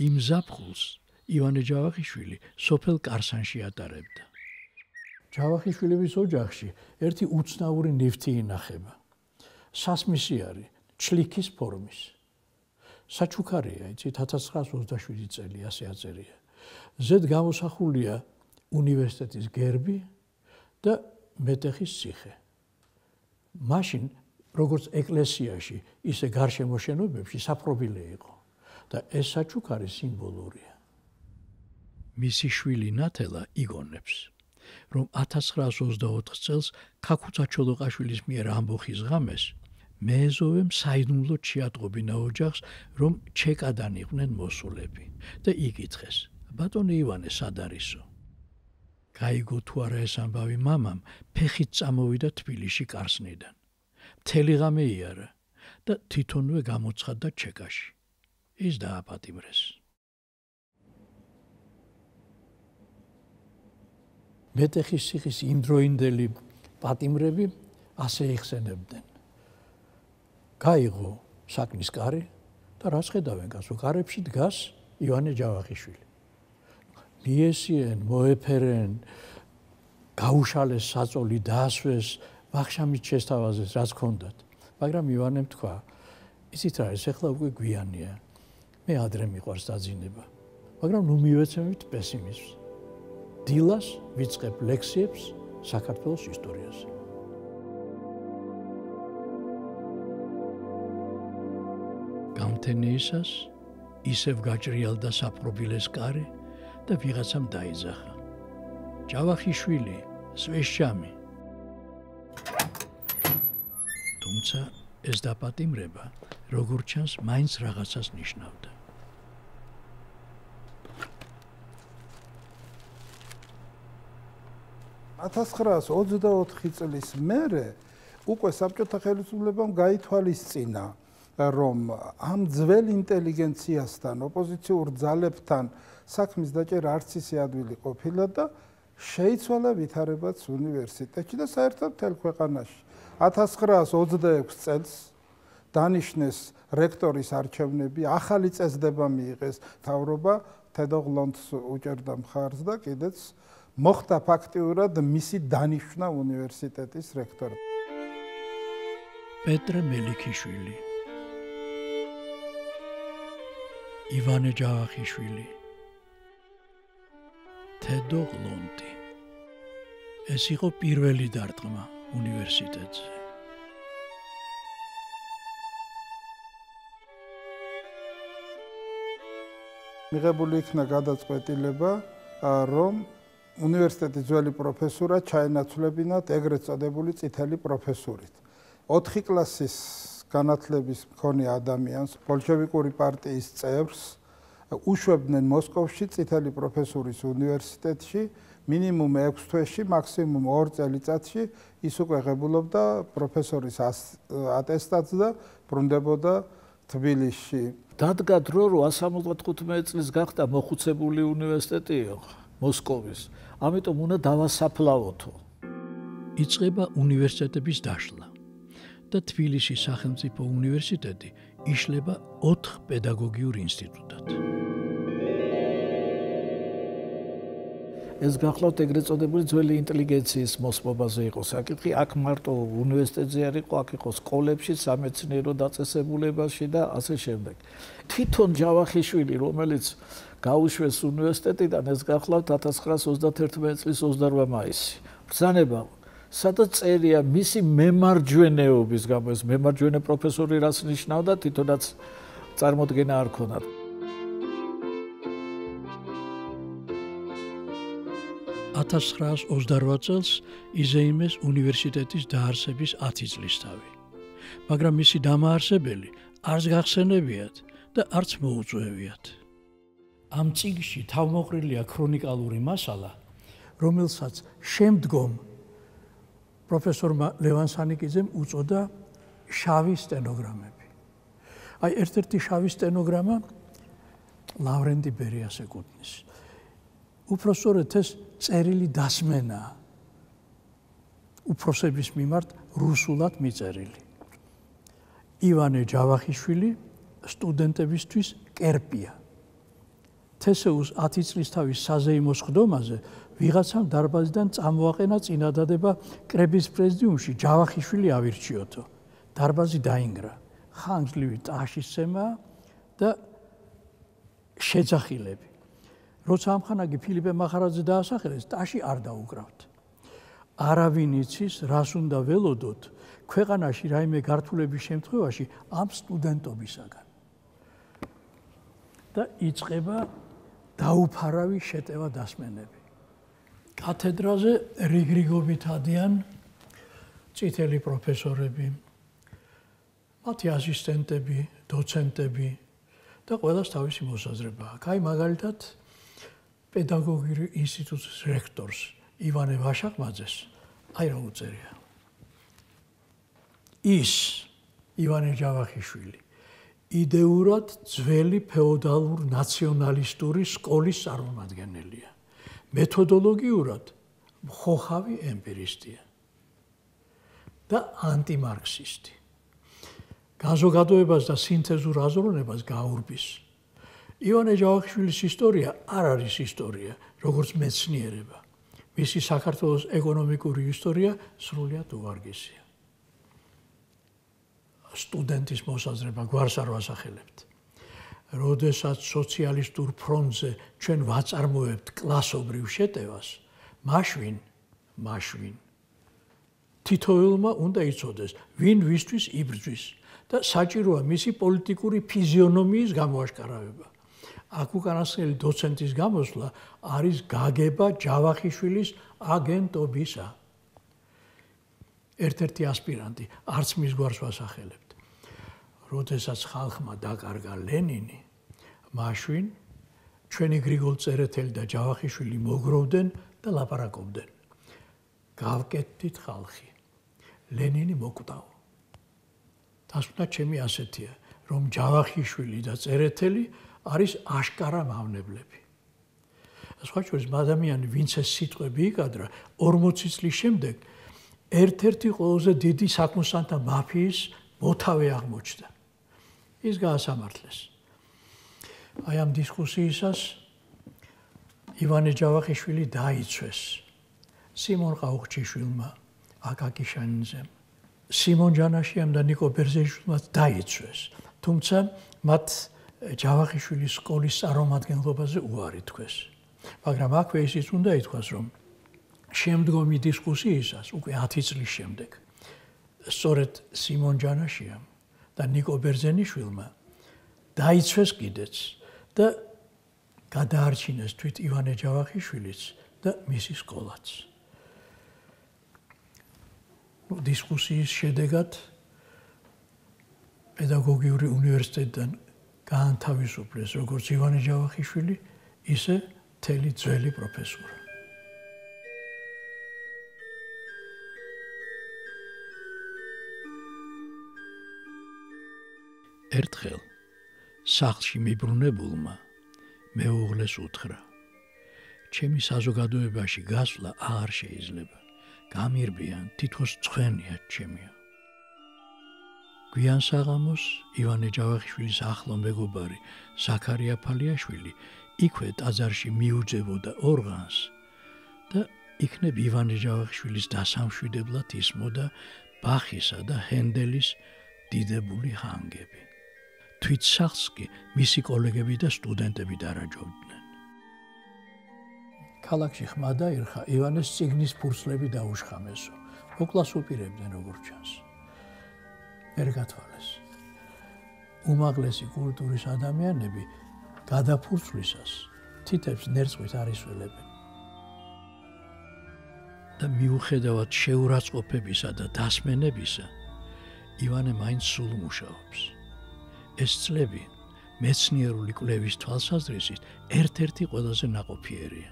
Speaker 3: იმ ზაფხულს ივანე ჯავახიშვილი სოფელ კარსანში ატარებდა. ჯავახიშვილების ოჯახში ერთი უცნაური ნივთი ინახება. სასმისი არის, ჩლიქის ფორმის. საჩუქარია, იცი 1927 წელი ასე აწერია. ზედ გამოსახულია უნივერსიტეტის გერბი და მეტეხის ციხე. მაშინ როგორც ეკლესიაში, ისე გარშემოშენობებში საფრობილე იყო. და ეს საჩუქარი სიმბოლურია. მისი შვილი ნათელა იგონებს, რომ 1924 წელს ქაქუცა ჩოლოყაშვილის მიერ ამბოხის ღამეს მეეზოვემ საიდუმლო შეატყობინა ოჯახს, რომ ჩეკადან იყვნენ მოსულები და იკითხეს: ბატონი ივანე სად არისო? გაიგო თუ არა ეს ამბავი მამამ, ფეხით წამოვიდა თბილისში კარსნიდან. მთელი ღამე იარა და თვითონვე გამოცხადდა ჩეკაში. ის დააპატიმრეს. მეტეხის ციხის იმდროინდელი პატიმრები ასე იხსენებდნენ. გაიღო საკნის კარი და რას ხედავენ გასო კარებში დგას ივანე ჯავახიშვილი. მიესიენ, მოეფერენ, გაუშალეს საწოლი დაასვეს, ვახშამით შესთავაზეს, რაც ქონდათ. მაგრამ ივანემ თქვა: იცით რა, ეს ახლა უკვე გვიანია. მე ადრე მიყვარს დაძინება. მაგრამ ნუ მივეცემით პესიმიზმს. დილას ვიწყებ ლექციებს საქართველოს ისტორიაზე. გამთენეისას ისევ გაჭრიალდა საპრობილეს კარი და ვიღაცამ დაიძახა. ჯავახიშვილი, სვეშჩამი. თუმცა ეს დაპატიმრება როგორც ჩანს მაინც რაღაცას ნიშნავდა.
Speaker 7: 1924 წლის მერე უკვე საბჭოთა ხელისუფლებამ გაითვალისწინა რომ ამ ძველ ინტელიგენციასთან, ოპოზიციურ ძალებთან საქმის დაჭერა არც ისე ადვილი ყოფილა და შეიცვალა ვითარებაც უნივერსიტეტში და საერთოდ მთელ ქვეყანაში 1926 წელს დანიშნეს რექტორის არჩევნები, ახალი წესდება მიიღეს, თავრობა თედოღლონს უჭერდა მხარს და კიდეც მოხდა ფაქტიურად მისი დანიშნა უნივერსიტეტის რექტორი.
Speaker 3: პეტრე მელიქიშვილი ივანე ჯავახიშვილი თედოღლონტი ეს იყო პირველი დარტყმა უნივერსიტეტზე
Speaker 7: მიღებული იქნა გადაწყვეტილება, რომ უნივერსიტეტის ძველი პროფესორა ჩაენაცვლებინათ ეგრეთ წოდებული წითელი პროფესურით. 4 კლასის განათლების მქონე ადამიანს, ბოლშევიკური პარტიის წევრს უშვებდნენ მოსკოვში წითელი პროფესურის უნივერსიტეტში მინიმუმ 6 თვეში, მაქსიმუმ 2 წელიწადში ის უკვე ღებულობდა პროფესორის ატესტატს და ბრუნდებოდა თბილისში.
Speaker 3: დადგა დრო რომ 175 წლის გახდა მოხუცებული უნივერსიტეტიო მოსკოვის. ამიტომ უნდა დავასაფლავოთო. იწება უნივერსიტეტების დაშლა და თბილისის სახელმწიფო უნივერსიტეტი იშლება 4 პედაგოგიურ ინსტიტუტად. ეს გახლავთ ეგრეთ წოდებული ძველი ინტელიგენციის მოსპობაზე იყო საკითხი. აქ მარტო უნივერსიტეტზე არ იყო, აქ იყო სკოლებში, სამეცნიერო დაწესებულებაში და ასე შემდეგ. თვითონ ჯავახიშვილი, რომელიც გაუშვეს უნივერსიტეტიდან, ეს გახლავთ 1931 წლის 28 მაისი. ბრძანება სადაც წერია მისი მემარჯვენეობის გამო ეს მემარჯვენე პროფესორი რას ნიშნავდა თვითონაც წარმოქმნა არ ქონდა. 1928 წელს იზეიმეს უნივერსიტეტის დაარსების 10 წლისთავი. მაგრამ მისი დამაარსებელი არც გახსენებიათ და არც მოუწვევიათ. ამ წიგნში თავმოყრილია ქრონიკალური მასალა, რომელსაც შემდგომ პროფესორმა ლევან სანიკიძემ უწოდა შავი სტენოგრამები. აი ერთ-ერთი შავი სტენოგრამა ლავრენტი ბერიას ეკუთვნის. უფრო სწორედ ეს წერილი დასმენა უფროსების მიმართ რუსულად მიწერილი. ივანე ჯავახიშვილი სტუდენტებისთვის კერპია. თესეუს 10 წლის თავის საზეიმო ხდომაზე ვიღაცამ დარბაზიდან წამოაყენა წინადადება კრების პრეზიდიუმში ჯავახიშვილი ავირჩიოთო. დარბაზი დაინგრა. ხანგრძლივი ტაშისცემა და შეძახილები. როცა ამხანაგი ფილიპე მახარაძე დაასახელეს, ტაში არ დაუკრავთ. არავინ იცის, რას უნდა ველოდოთ ქვეყანაში რაიმე გართულების შემთხვევაში ამ სტუდენტობისაგან. და იწება დაუფარავი შეტევა დასმენები. კათედრაზე რიგრიგობით ადიან წითელი პროფესორები, მათი ასისტენტები, დოცენტები და ყველას თავისი მოსაზრება აქვს. აი მაგალითად პედაგოგიური ინსტიტუტის რექტორს ივანე ვაშაყმაძეს აი რა უწერია. ის ივანე ჯავახიშვილი იდეურად ძველი ფეოდალურ ნაციონალისტური სკოლის წარმომადგენელია. მეთოდოლოგიურად ხოხავი ემპირისტია და ანტიმარქსისტი. განზოგადოებას და სინთეზურ აზროვნებას გაურბის. ივანე ჯავახიშვილის ისტორია არ არის ისტორია, როგორც მეცნიერება. მისი საქართველოს ეკონომიკური ისტორია სრულიად უვარგისია. სტუდენტის მოსაზრება გვარს არ ვასახელებთ. როდესაც სოციალისტურ ფრონტზე ჩვენ ვაწარმოებთ კლასობრივ შეტევას, მაშვინ, მაშვინ თითოეულმა უნდა იცოდეს, ვინ ვისთვის იბრძვის და საჭიროა მისი პოლიტიკური ფიზიონომიის გამოაშკარავება. აქ უკანასკნელი დოცენტის გამოსვლა არის გაგება ჯავახიშვილის აგენტობისა. ერთ-ერთი ასპირანტი არც მის გვარს ვასახელებთ. როდესაც ხალხმა დაკარგა ლენინი, მაშინ ჩვენი გრიგოლ წერეთელი და ჯავახიშვილი მოგროვდნენ და ლაპარაკობდნენ. გავკეთდით ხალხი. ლენინი მოკვდაო. დასკვნა ჩემი ასეთია. რომ ჯავახიშვილი და წერეთელი არის აშკარა მავნებლები. სხვა შორის ადამიანი ვინც ეს სიტყვები იკადრა 40 წლის შემდეგ ერთ-ერთი ყველაზე დიდი საქმოსანთა მაფიის მოთავე აღმოჩნდა. ის გაასამართლეს. აი ამ დისკუსიისას ივანე ჯავახიშვილი დაიცვეს სიმონ ყაუხჩიშვილმა აკაკიშანიძე სიმონ ჯანაშიამ და ნიკო ბერზეშვილმა დაიცვეს თუმცა მათ ჯავახიშვილის სკოლის წარმომადგენლობაზე უარი თქვეს მაგრამ აქვე ისიც უნდა ითქვას რომ შემდგომი დისკუსიისას უკვე 10 წლის შემდეგ სწორედ სიმონ ჯანაშიამ და ნიკო ბერძენიშვილმა დაიცვეს კიდეც და გადაარჩინეს თვით ივანე ჯავახიშვილიც და მისი სკოლაც. დისკუსიის შედეგად პედაგოგიური უნივერსიტეტიდან გაანთავისუფლეს როგორც ივანე ჯავახიშვილი, ისე თელი ძველი პროფესორი. ერთხელ სახლში მიბრუნებულმა მეუღლეს უთხრა ჩემი საზოგადოებაში გასვლა არ შეიძლება გამირბიან თითქოს ცხენია ჩემია გვიან საღამოს ივანე ჯავახიშვილის ახლო მეგობარი ზაქარია ფალიაშვილი იქვე ტაძარში მიუძებოდა ორღანს და იქნებ ივანე ჯავახიშვილის დასამშვიდებლად ისმოდა ბახისა და ჰენდელის დიდებული ჰანგები თვით სახს კი მისი კოლეგები და სტუდენტები დარაჯობდნენ. ქალაქში ხმა დაირხა ივანეს ციგნის ფურცლები დაუშხამესო. მოკლას უპირებდნენ როგორც ჩანს. ვერ გათვალეს. უმაღლესი კულტურის ადამიანები გადაფურცვლისას თითებს ნერწყვით არ ისველებენ. და მიუხედავად შეურაცხყოფებისა და დასმენებისა, ივანე მაინც სულ მუშაობს. ეს წლები მეცნიერული კვლევის თვალსაზრისით ერთ-ერთი ყველაზე ნაყოფიერია.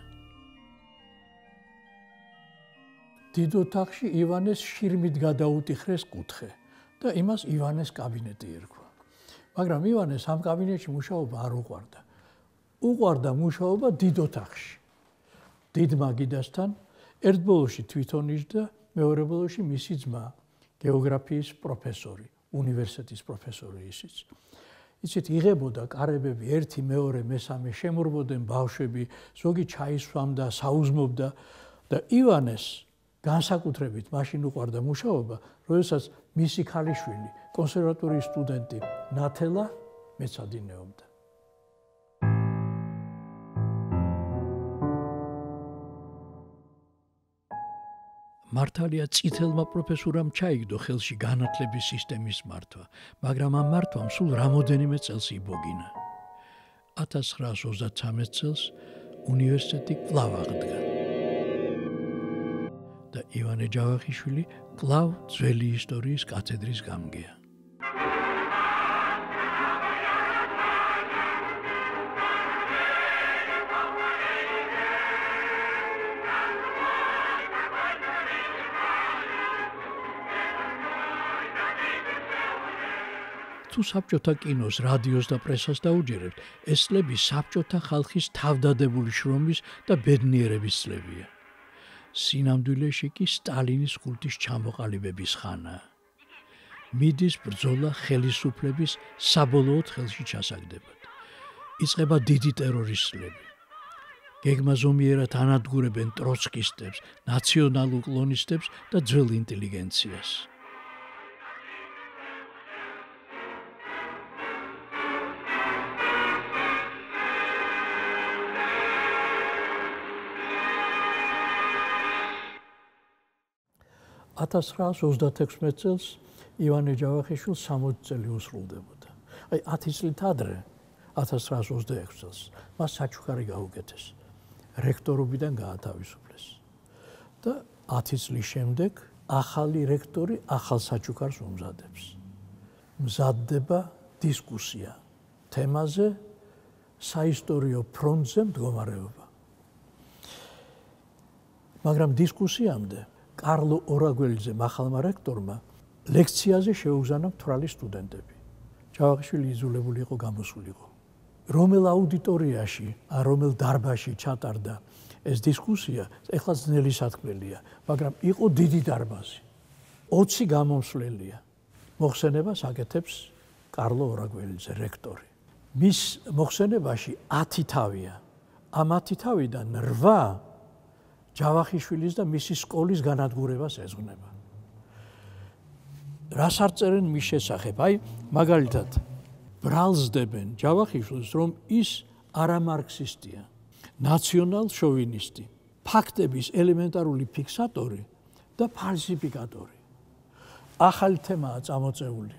Speaker 3: დიდ ოთახში ივანეს შირმით გადაუტიხრეს კუთხე. და იმას ივანეს კაბინეტი ერქვა. მაგრამ ივანეს ამ კაბინეტში მუშაობა არ უყვარდა. უყვარდა მუშაობა დიდო თახში. დიდ მაგიდასთან ერთ ბოლოში თვითონ იჯდა, მეორე ბოლოში მისი ძმა, გეოგრაფიის პროფესორი, უნივერსიტეტის პროფესორი ისიც. იცით იღებოდა კარებები ერთი მეორე მესამე შემორბოდნენ ბავშვები ზოგი ჩაისვამდა საუზმობდა და ივანეს განსაკუთრებით მაშინ უყარდა მუშაობა როდესაც მისი ქალიშვილი კონსერვატორიის სტუდენტი ნათელა მეცადინეობდა მართალია წითელმა პროფესორამ ჩაიგდო ხელში განათლების სისტემის მართვა, მაგრამ ამ მართვამ სულ რამოდენიმე წელს იბოგინა. 1933 წელს უნივერსიტეტი კვლავ აღდგა. ივანე ჯავახიშვილი კვლავ ძველი ისტორიის კათედრის გამგეა. თუ საბჭოთა კინოს, რადიოს და პრესას დაუჯერებთ, ეს წლები საბჭოთა ხალხის თავდადებული შრომის და ბედნიერების წლებია. სინამდვილეში კი სტალინის კულტის ჩამოყალიბების ხანაა. მიდის ბრძოლა ხელისუფლების საბოლოოდ ხელში ჩასაგდებად. იწყება დიდი ტერორის წლები. გეგმაზომიერად ანადგურებენ ტროცკისტებს, ნაციონალურ კლონისტებს და ძველ ინტელიგენციას. 1936 წელს ივანე ჯავახიშვილს 60 წელი უსრულდებოდა. აი 10 წლით ადრე 1926 წელს მას საჩუქარი გაუკეთეს. რექტორობიდან გაათავისუფლეს. და 10 წლის შემდეგ ახალი რექტორი ახალ საჩუქარს უმზადებს. მზადდება დისკუსია თემაზე საისტორიო ფრონტზე მდგომარეობა. მაგრამ დისკუსიამდე კარლო ორაგველიძე მახალმა რექტორმა ლექციაზე შეუგზავნა მთვრალი სტუდენტები. ჯავახიშვილი იძულებული იყო გამოსულიყო. რომელ აუდიტორიაში, ან რომელ დარბაზში ჩატარდა ეს დისკუსია, ეხლა ძნელი სათქმელია, მაგრამ იყო დიდი დარბაზი. 20 გამომსვლელია. მოხსენებას აკეთებს კარლო ორაგველიძე, რექტორი. მის მოხსენებაში 10 თავია. ამ 10 თავიდან 8 ჯავახიშვილის და მისი სკოლის განადგურებას ეძღვნება. რას არ წერენ მის შესახებ? აი, მაგალითად, ბრალზდებენ ჯავახიშვილს, რომ ის არამარქსისტია, ნაციონალ შოვინისტი, ფაქტების ელემენტარული ფიქსატორი და ფალსიფიკატორი. ახალი თემაა წამოწეული.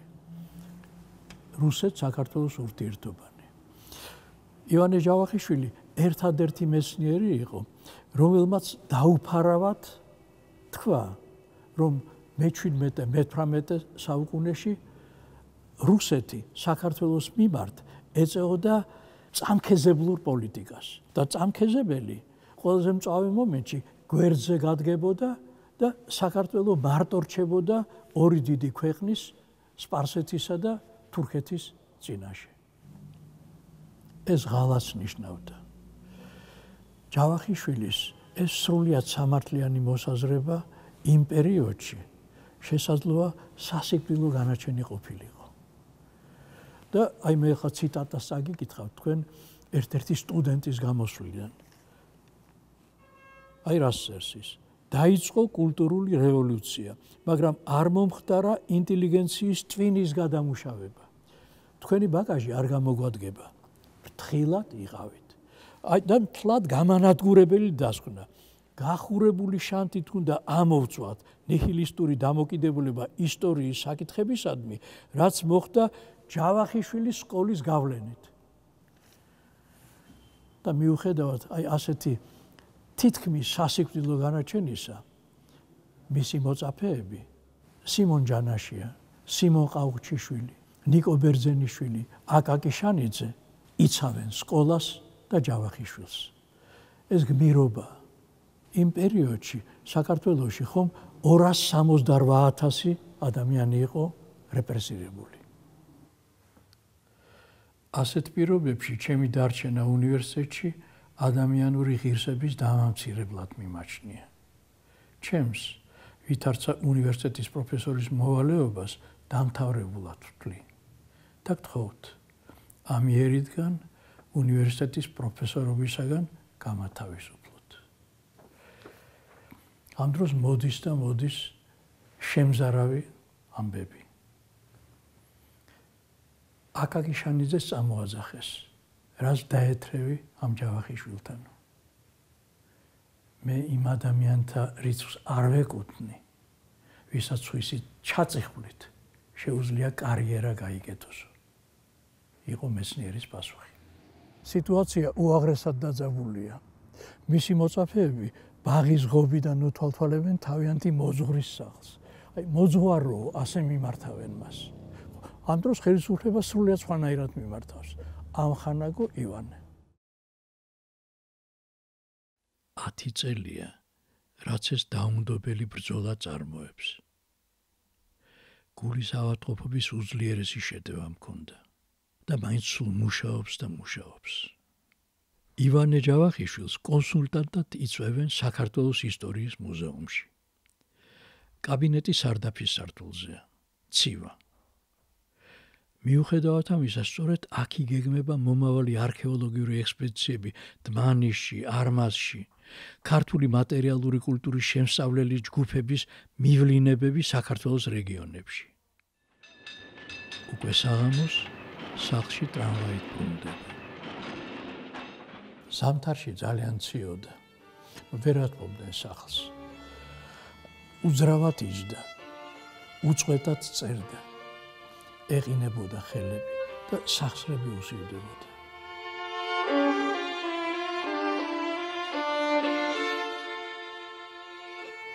Speaker 3: რუსეთ-საქართველოს ურთიერთობანი. ივანე ჯავახიშვილი ერთადერთი მეცნიერი იყო, რომელმაც დაუფარავად თქვა, რომ მე-17 მე-18 საუკუნეში რუსეთი საქართველოს მიმართ ეწეოდა წამქეზებლურ პოლიტიკას და წამქეზებელი ყველაზე მწვავე მომენტში გვერდზე გადგებოდა და საქართველოს მარტო რჩებოდა ორი დიდი ქვეყნის სპარსეთისა და თურქეთის წინაშე. ეს ღალას ნიშნავდა. ჯავახიშვილის ეს სრულიად სამართლიანი მოსაზრება იმ პერიოდში შესაძლოა სასიკვდილო განაჩენი ყოფილიყო. და აი მე ხა ციტატას აგიკითხავ თქვენ ერთ-ერთი სტუდენტის გამოსვლიდან. აი რას წერს ის? დაიწყო კულტურული რევოლუცია, მაგრამ არ მომხდარა ინტელიგენციის ტვინის გადამუშავება. თქვენი ბაგაჟი არ გამოგვადგება. ფრთხილად იყავით. აი და თლად გამანადგურებელი დასკვნა. გახურებული შანთით უნდა ამოვწვათ ნიჰილისტური დამოკიდებულება ისტორიის საკითხებისადმი, რაც მოხდა ჯავახიშვილის სკოლის გავლენით. და მიუხედავად აი ასეთი თითქმის სასიკვდილო განაჩენისა მისი მოწაფეები სიმონ ჯანაშია, სიმონ ყაუჩიშვილი, ნიკო ბერძენიშვილი, აკაკი შანიძე იცავენ სკოლას და ჯავახიშვილს. ეს გმირობა იმ პერიოდში საქართველოში ხომ 268000 ადამიანი იყო რეპრესირებული. ასეთ პირობებში ჩემი დარჩენა უნივერსიტეტში ადამიანური ღირსების დამამცირებლად მიმაჩნია. ჩემს ვითარცა უნივერსიტეტის პროფესორის მოვალეობას დამთავრებულად ვთვლი. და გთხოვთ, ამიერიდან უნივერსიტეტის პროფესორობისაგან გამათავისუფლოთ. ამ დროს მოდის და მოდის შემზარავი ამბები. აკაკი შანიძეს წამოაძახეს. რას დაეთრევი ამ ჯავახიშვილთან? მე იმ ადამიანთა რიცხვს არ ვეკუთვნი, ვისაც ვისი ჩაწიხვლით შეუძლია კარიერა გაიგეთოს. იყო მეცნიერის პასუხი. სიტუაცია უაღრესად დაძაბულია. მისი მოწაფეები ბაღის ღობიდან უთვალთვალებენ თავიანთი მოძღვრის სახლს. აი მოძღვარო ასე მიმართავენ მას. ამ დროს ხელისუფლება სრულიად სხვანაირად მიმართავს. ამხანაგო ივანე 10 წელია რაც ეს დაუნდობელი ბრძოლა წარმოებს გულის ავადმყოფობის უძლიერესი შეტევა მქონდა და მაინც სულ მუშაობს და მუშაობს. ივანე ჯავახიშვილს კონსულტანტად იწვევენ საქართველოს ისტორიის მუზეუმში. კაბინეტი სარდაფის სართულზეა. ცივა. მიუხედავად ამისა, სწორედ აქ იგეგმება მომავალი არქეოლოგიური ექსპედიციები დმანისში, არმაზში, ქართული მატერიალური კულტურის შემსავლელი ჯგუფების მივლინებები საქართველოს რეგიონებში. უკვე საღამოს სახლში ტრამვაი ბრუნდება. სამთარში ძალიან ციოდა. ვერატყობდნენ სახლს. უძრავად იჯდა. უწყვეტად წერდა. ეყინებოდა ხელები და სახსრები უსიდებოდა.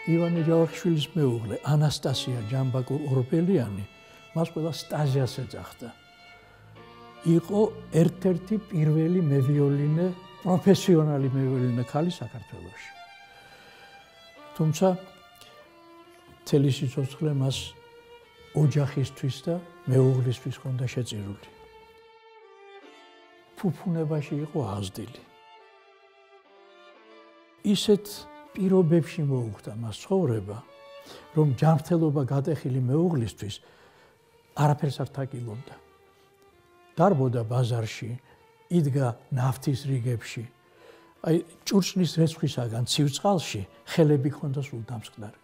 Speaker 3: ივანე ჯავახიშვილის მეუღლე ანასტასია ჯამბაკო ორბელიანი მას ყველა სტაჟიას ეძახდა. იყო ერთ-ერთი პირველი მევიოლინე, პროფესიონალი მევიოლინე ქალი საქართველოში. თუმცა თელი სიცოცხლე მას ოჯახისთვის და მეუღლისთვის ჰქონდა შეწირული. ფუფუნებაში იყო აზდილი. ისეთ პირობებში მოუხდა მას ცხოვრება, რომ ჯანმრთელობა გატეხილი მეუღლისთვის არაფერს არ თაკილობდა. დარბოდა ბაზარში, იდგა ნავთის რიგებში. აი ჭურჭლის რეცხვისაგან ცივწყალში ხელები ჰქონდა სულ დამსკნარი.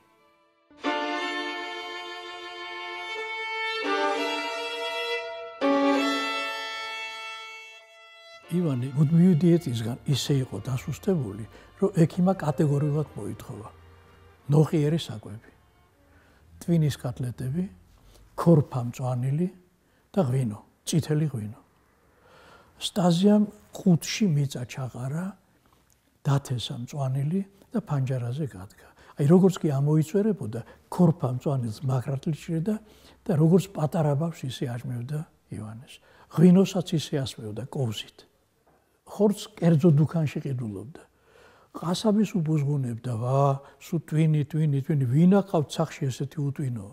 Speaker 3: ივანე მუდმივი დიეტისგან ისე იყო დასუსტებული, რომ ექიმა კატეგორიულად მოითხოვა. ნოყიერი საკვები. ტვინის კოტლეტები, ქორფა მწვანილი და ღვინო, წითელი ღვინო. სტაზიამ ხუთში მიწა ჩაყარა, დათესა მწვანილი და ფანჯარაზე გადგა. აი როგორც კი ამოიწერებოდა, ქორფა მწვანილს მაგრატლიჭრდა და როგორც პატარა ბავშვი ისე აჭმევდა ივანეს. ღვინოსაც ისე ასმევდა კოვზით. ხორც კერძო დუქანში ყიდულობდა. ყასაბის უბუზგუნებდა, ვა, სუ ტვინი, ტვინი, ტვინი, ვინ აყავთ სახში ესეთი უტვინო?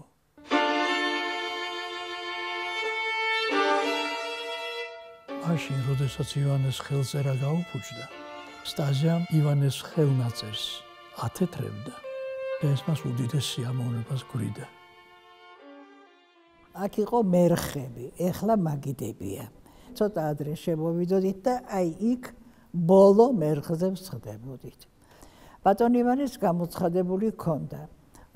Speaker 3: მაშინ, როდესაც ივანეს ხელწერა გაუფუჭდა, სტაზიამ ივანეს ხელნაწერს ათეთრებდა და ეს მას უდიდეს სიამოვნებას გვიდა.
Speaker 4: აქ იყო მერხები, ეხლა მაგიდებია. ცოტა ადრე შემოვიდოდით და აი იქ ბოლო მერხზებს ხდებოდით. ბატონ ივანეს გამოცხადებული ქონდა,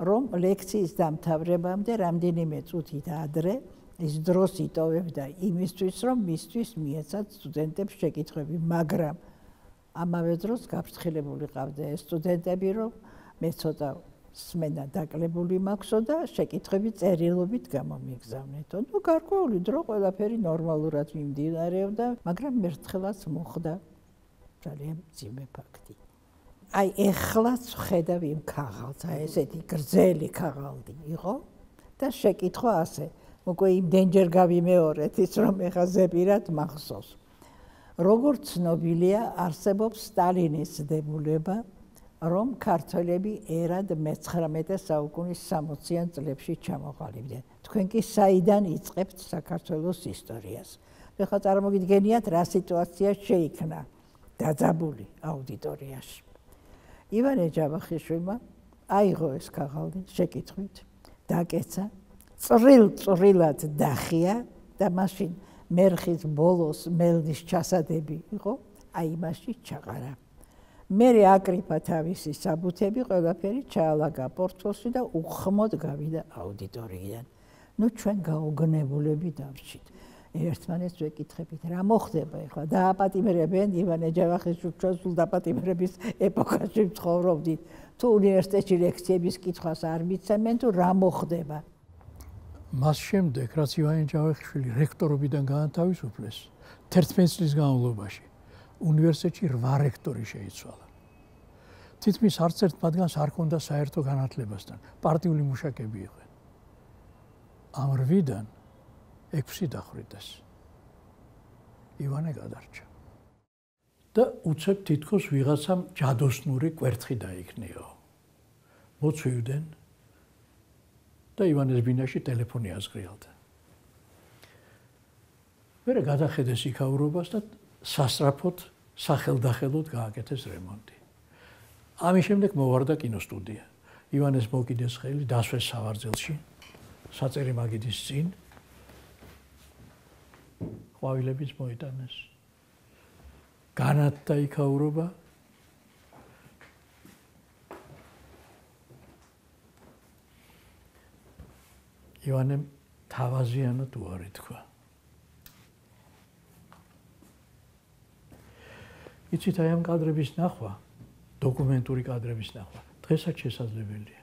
Speaker 4: რომ ლექციის დამთავრებამდე რამდენიმე წუთით ადრე ის დროს იტოვებდა იმისთვის, რომ მისთვის მიეცათ სტუდენტებს შეკითხვები, მაგრამ ამავე დროს გაფრთხილებული ყავდა ეს სტუდენტები, რომ მე ცოტა სმენა დაკლებული მაქვსო და შეკითხები წერილობით გამომიგზავნეთო. ნუ გარკვეული დრო ყველაფერი ნორმალურად მიმდინარეობდა, მაგრამ მერთხელაც მოხდა ძალიან ძიმე ფაქტი. აი ეხლაც ხედავ იმ ქაღალდს, აი ესეთი გრძელი ქაღალდი იყო და შეკითხვა ასე. უკვე იმდენჯერ გავიმეორეთ ის რომ ეხა ზეპირად მახსოვს. როგორც ცნობილია, არსებობს სტალინის დებულება რომ ქართველები ერად მე-19 საუკუნის 60-იან წლებში ჩამოყალიბდნენ. თქვენ კი საიდან იწყებთ საქართველოს ისტორიას? ეხლა წარმოგიდგენიათ რა სიტუაცია შეიქმნა დაძაბული აუდიტორიაში. ივანე ჯავახიშვილმა აიღო ეს ქაღალდი შეკითხვით, დაკეცა, წრილ-წრილად დახია და მაშინ მერხის ბოლოს მელდის ჩასადები იყო, აი მასში ჩაყარა. მე აკრიფა თავისი საბუთები, ყველაფერი ჩაალაგა პორტფოლში და უხმოდ გავიდა აუდიტორიიდან. ნუ ჩვენ გაუგნებულები დავრჩით. ერთმანეთს ვეკითხებით, რა მოხდება ახლა? დააპატიმრებენ ივანე ჯავახიშვილს, სულ დააპატიმრების ეპოქაში ცხოვრობდით. თუ უნივერსიტეტში ლექციების კითხვას არ მიცემენ, თუ რა მოხდება?
Speaker 3: მას შემდეგ, რაც ივანე ჯავახიშვილი რექტორობიდან გაანთავისუფლეს 11 წლის განმავლობაში, უნივერსიტეტში 8 რექტორი შეიცვალა. თითქმის არც ერთ მათგანს არ ქონდა საერთო განათლებასთან, პარტიული მუშაკები იყვნენ. ამ რვიდან 6 დახვრიტეს. ივანე გადარჩა. და უცებ თითქოს ვიღაცამ ჯადოსნური კვერთხი დაიქნიო. მოწვივდნენ და ივანეს ბინაში ტელეფონი აზრიალდა. მერე გადახედეს იქაურობას და სასწრაფოდ სახელდახელოდ გააკეთეს რემონტი. ამის შემდეგ მოვარდა კინოსტუდია. ივანეს მოკიდეს ხელი დასვეს სავარძელში. საწერი მაგიდის წინ. ყვავილებიც მოიტანეს. განათდა იქაურობა. ივანემ თავაზიანად უარი თქვა. იცით აი ამ კადრების ნახვა, დოკუმენტური კადრების ნახვა, დღესაც შესაძლებელია.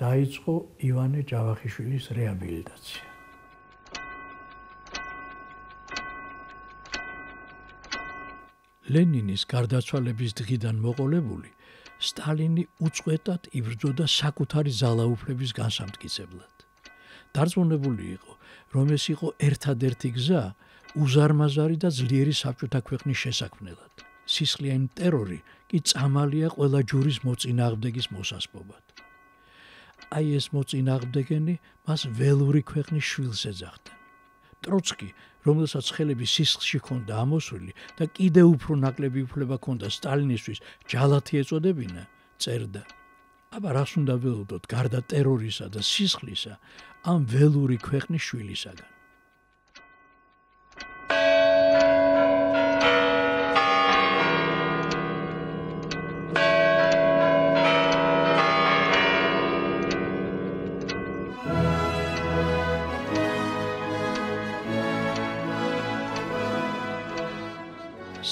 Speaker 3: დაიწყო ივანე ჯავახიშვილის რეაბილიტაცია. ლენინის გარდაცვალების დღიდან მოყოლებული სტალინი უწყვეტად იბრძოდა საკუთარი ძალაუფლების განსამტკიცებლად. დარწმუნებული იყო, რომ ეს იყო ერთადერთი გზა უზარმაზარი და ძლიერი საბჭოთა ქვეყნის შესაქმნელად. სისხლიანი ტერორი კი წამალია ყველა ჯურის მოწინააღმდეგის მოსასპობად. აი ეს მოწინააღმდეგენი მას ველური ქვეყნის შვილს ეძახდნენ. ტროცკი, რომელსაც ხელები სისხლში ჰქონდა ამოსული და კიდევ უფრო ნაკლები უფლება ჰქონდა სტალინისთვის ჯალათი ეწოდებინა, წერდა: აბა რას უნდა ველოდოთ გარდა ტერორისა და სისხლისა ამ ველური ქვეყნის შვილისაგან?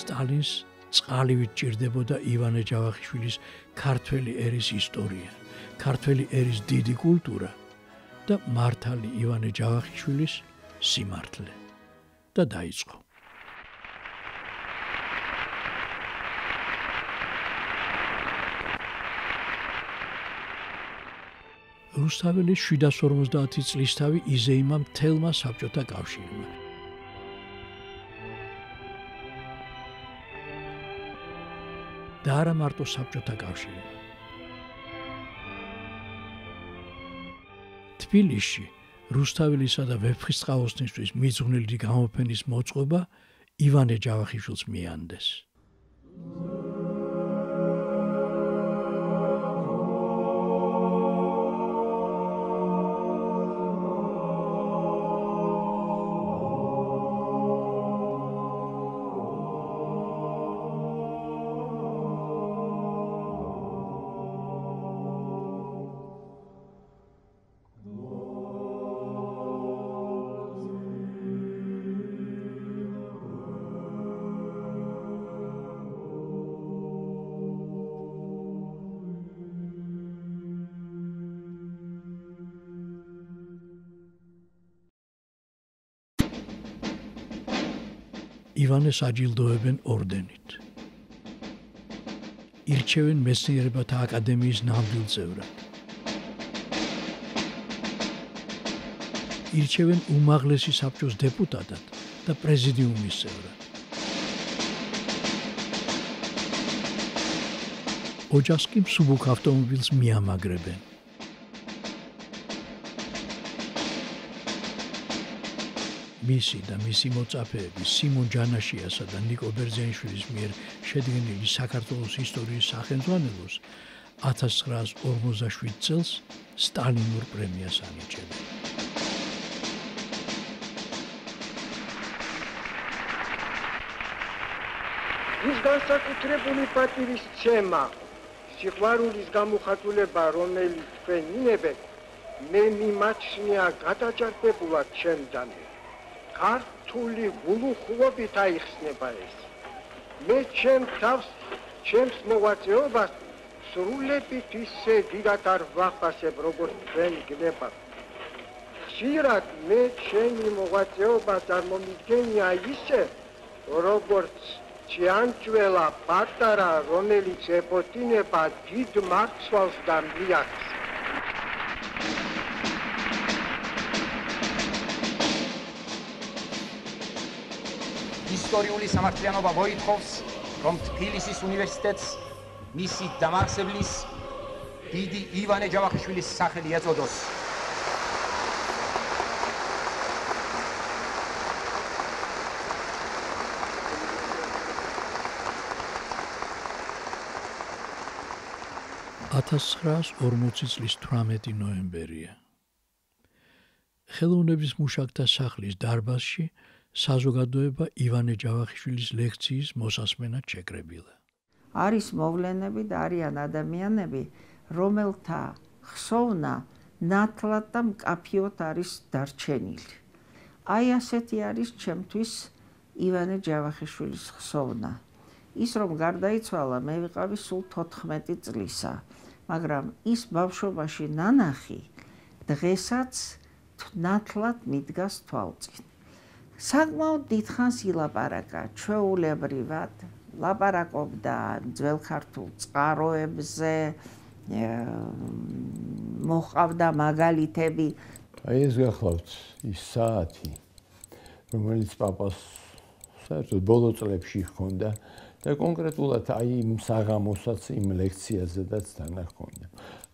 Speaker 3: სტალინს წყალივით ჭირდებოდა ივანე ჯავახიშვილის ქართველი ერის ისტორია, ქართველი ერის დიდი კულტურა და მართალი ივანე ჯავახიშვილის სიმართლე. და დაიწყო. რუსთაველის 750 წლის თავი იზეიმა მთელმა საბჭოთა კავშირმა. და არა მარტო საბჭოთა კავშირი. თბილისში რუსთაველისა და ვეფხისტყაოსნისთვის მიძღვნილი გამოფენის მოწყობა ივანე ჯავახიშვილს მიანდეს. ივანეს აჯილდოებენ ორდენით. ირჩევენ მეცნიერებათა აკადემიის ნამდვილ წევრად. ირჩევენ უმაღლესი საბჭოს დეპუტატად და პრეზიდიუმის წევრად. ოჯახს კი მსუბუქ ავტომობილს მიამაგრებენ. მისი და მისი მოწაფეების სიმონ ჯანაშიასა და ნიკო ბერძენიშვილის მიერ შედგენილი საქართველოს ისტორიის სახელმძღვანელოს 1957 წელს სტალინურ პრემიას ანიჭებენ.
Speaker 8: ის განსაკუთრებული პატივის ცემა სიყვარულის გამოხატულება რომელიც თქვენ ინებეთ მე მიმაჩნია გადაჭარბებულად ჩემდანვე ქართული გულუხობით აიხსნება ეს. მე ჩემ თავს ჩემს მოვაწეობას სრულებით ისე დიდად არ ვახასებ როგორც თქვენ გნებავ. ხშირად მე ჩემი მოვაწეობა წარმომიდგენია ისე როგორც ჩიანჭველა პატარა რომელიც ეფოთინება დიდ მარცვალს და მიაქს.
Speaker 9: ისტორიული სამართლიანობა მოითხოვს, რომ თბილისის უნივერსიტეტს მისი დამარხებლის დიდი ივანე ჯავახიშვილის სახელი ეწოდოს.
Speaker 3: ათასცხრაასორმოცი წლის 18 ნოემბერია. ხელოვნების მუშაკთა სახლის დარბაზში საზოგადოება ივანე ჯავახიშვილის ლექციის მოსასმენად შეკრებილა.
Speaker 10: არის მოვლენები და არიან ადამიანები, რომელთა ხსოვნა ნათლად და მკაფიოდ არის დარჩენილი. აი ასეთი არის ჩემთვის ივანე ჯავახიშვილის ხსოვნა. ის რომ გარდაიცვალა, მე ვიყავი სულ 14 წლისა, მაგრამ ის ბავშვობაში ნანახი დღესაც ნათლად მიდგას თვალწინ. საკმაოდ დიდხანს ილაპარაკა ჩვეულებრივად ლაპარაკობდა ძველ ქართულ წყაროებზე მოყავდა მაგალითები
Speaker 11: აი ეს გახლავთ ის საათი რომელიც პაპას საერთოდ ბოლო წლებში ჰქონდა და კონკრეტულად აი იმ საღამოსაც იმ ლექციაზედაც თანახონდა.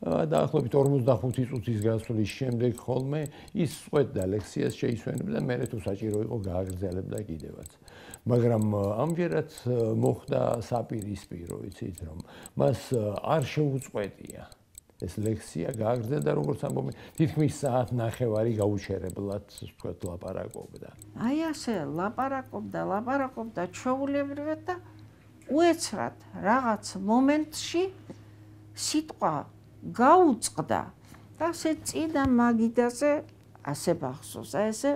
Speaker 11: დაახლოებით 45 წუთის გასვლის შემდეგ ხოლმე ის სწვეთდა ლექციას შეისვენებდა მე თუ საჭირო იყო გააგრძელებდა კიდევაც. მაგრამ ამჯერად მოხდა საპირისპირო, იცით რომ მას არ შეუწყვეტია ეს ლექსია გააგრძელდა როგორც ამბობენ თითქმის საათ ნახევარი გაუჩერებლად თქვათ ლაპარაკობდა.
Speaker 10: აი ასე ლაპარაკობდა, ლაპარაკობდა ჩაულებრივად და უეცრად რაღაც მომენტში სიტყვა გაუწყდა და ასე წინა მაგიდაზე ასე მახსოვს, აი ესე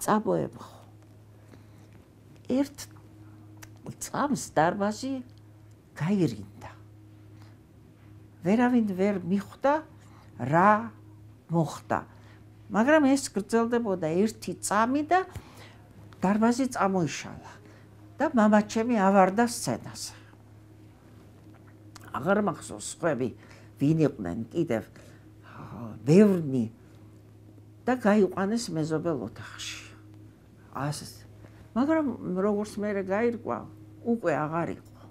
Speaker 10: წაბოებ ხო. ერთ წამს დარბაზი გაირინდა. ვერავინ ვერ მიხვდა რა მოხდა. მაგრამ ეს გრძელდებოდა ერთი წამი და დარბაზი წამოიშალა და მამაჩემი ავარდა სცენაზე. აღარ მახსოვს ხვები ვინ იყვნენ კიდევ ბევრნი და გაიყვანეს მეზობელ ოთახში. ასე მაგრამ როგორც მე გაირკვა უკვე აღარ იყო.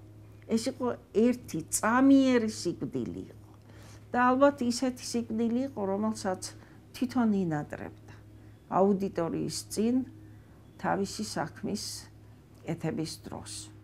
Speaker 10: ეს იყო ერთი წამიერი სიკვდილი იყო. და ალბათ ისეთი სიკვდილი იყო, რომელსაც თვითონ ინატრებდა. აუდიტორიის წინ თავისი საქმის კეთების დროს.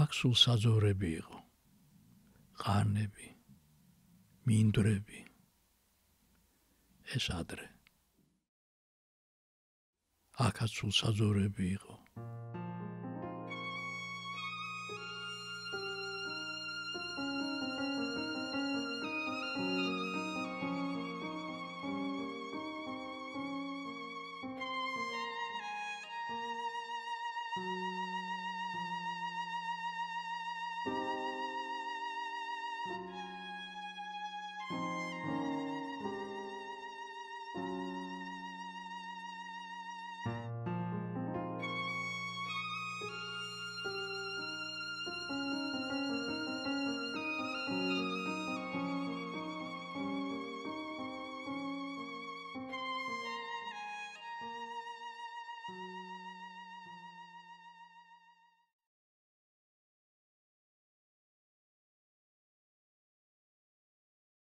Speaker 3: აქ სულ საძოვრები იყო. ყარნები, მინდვრები. ეს ადრე. აქაც სულ საძოვრები იყო.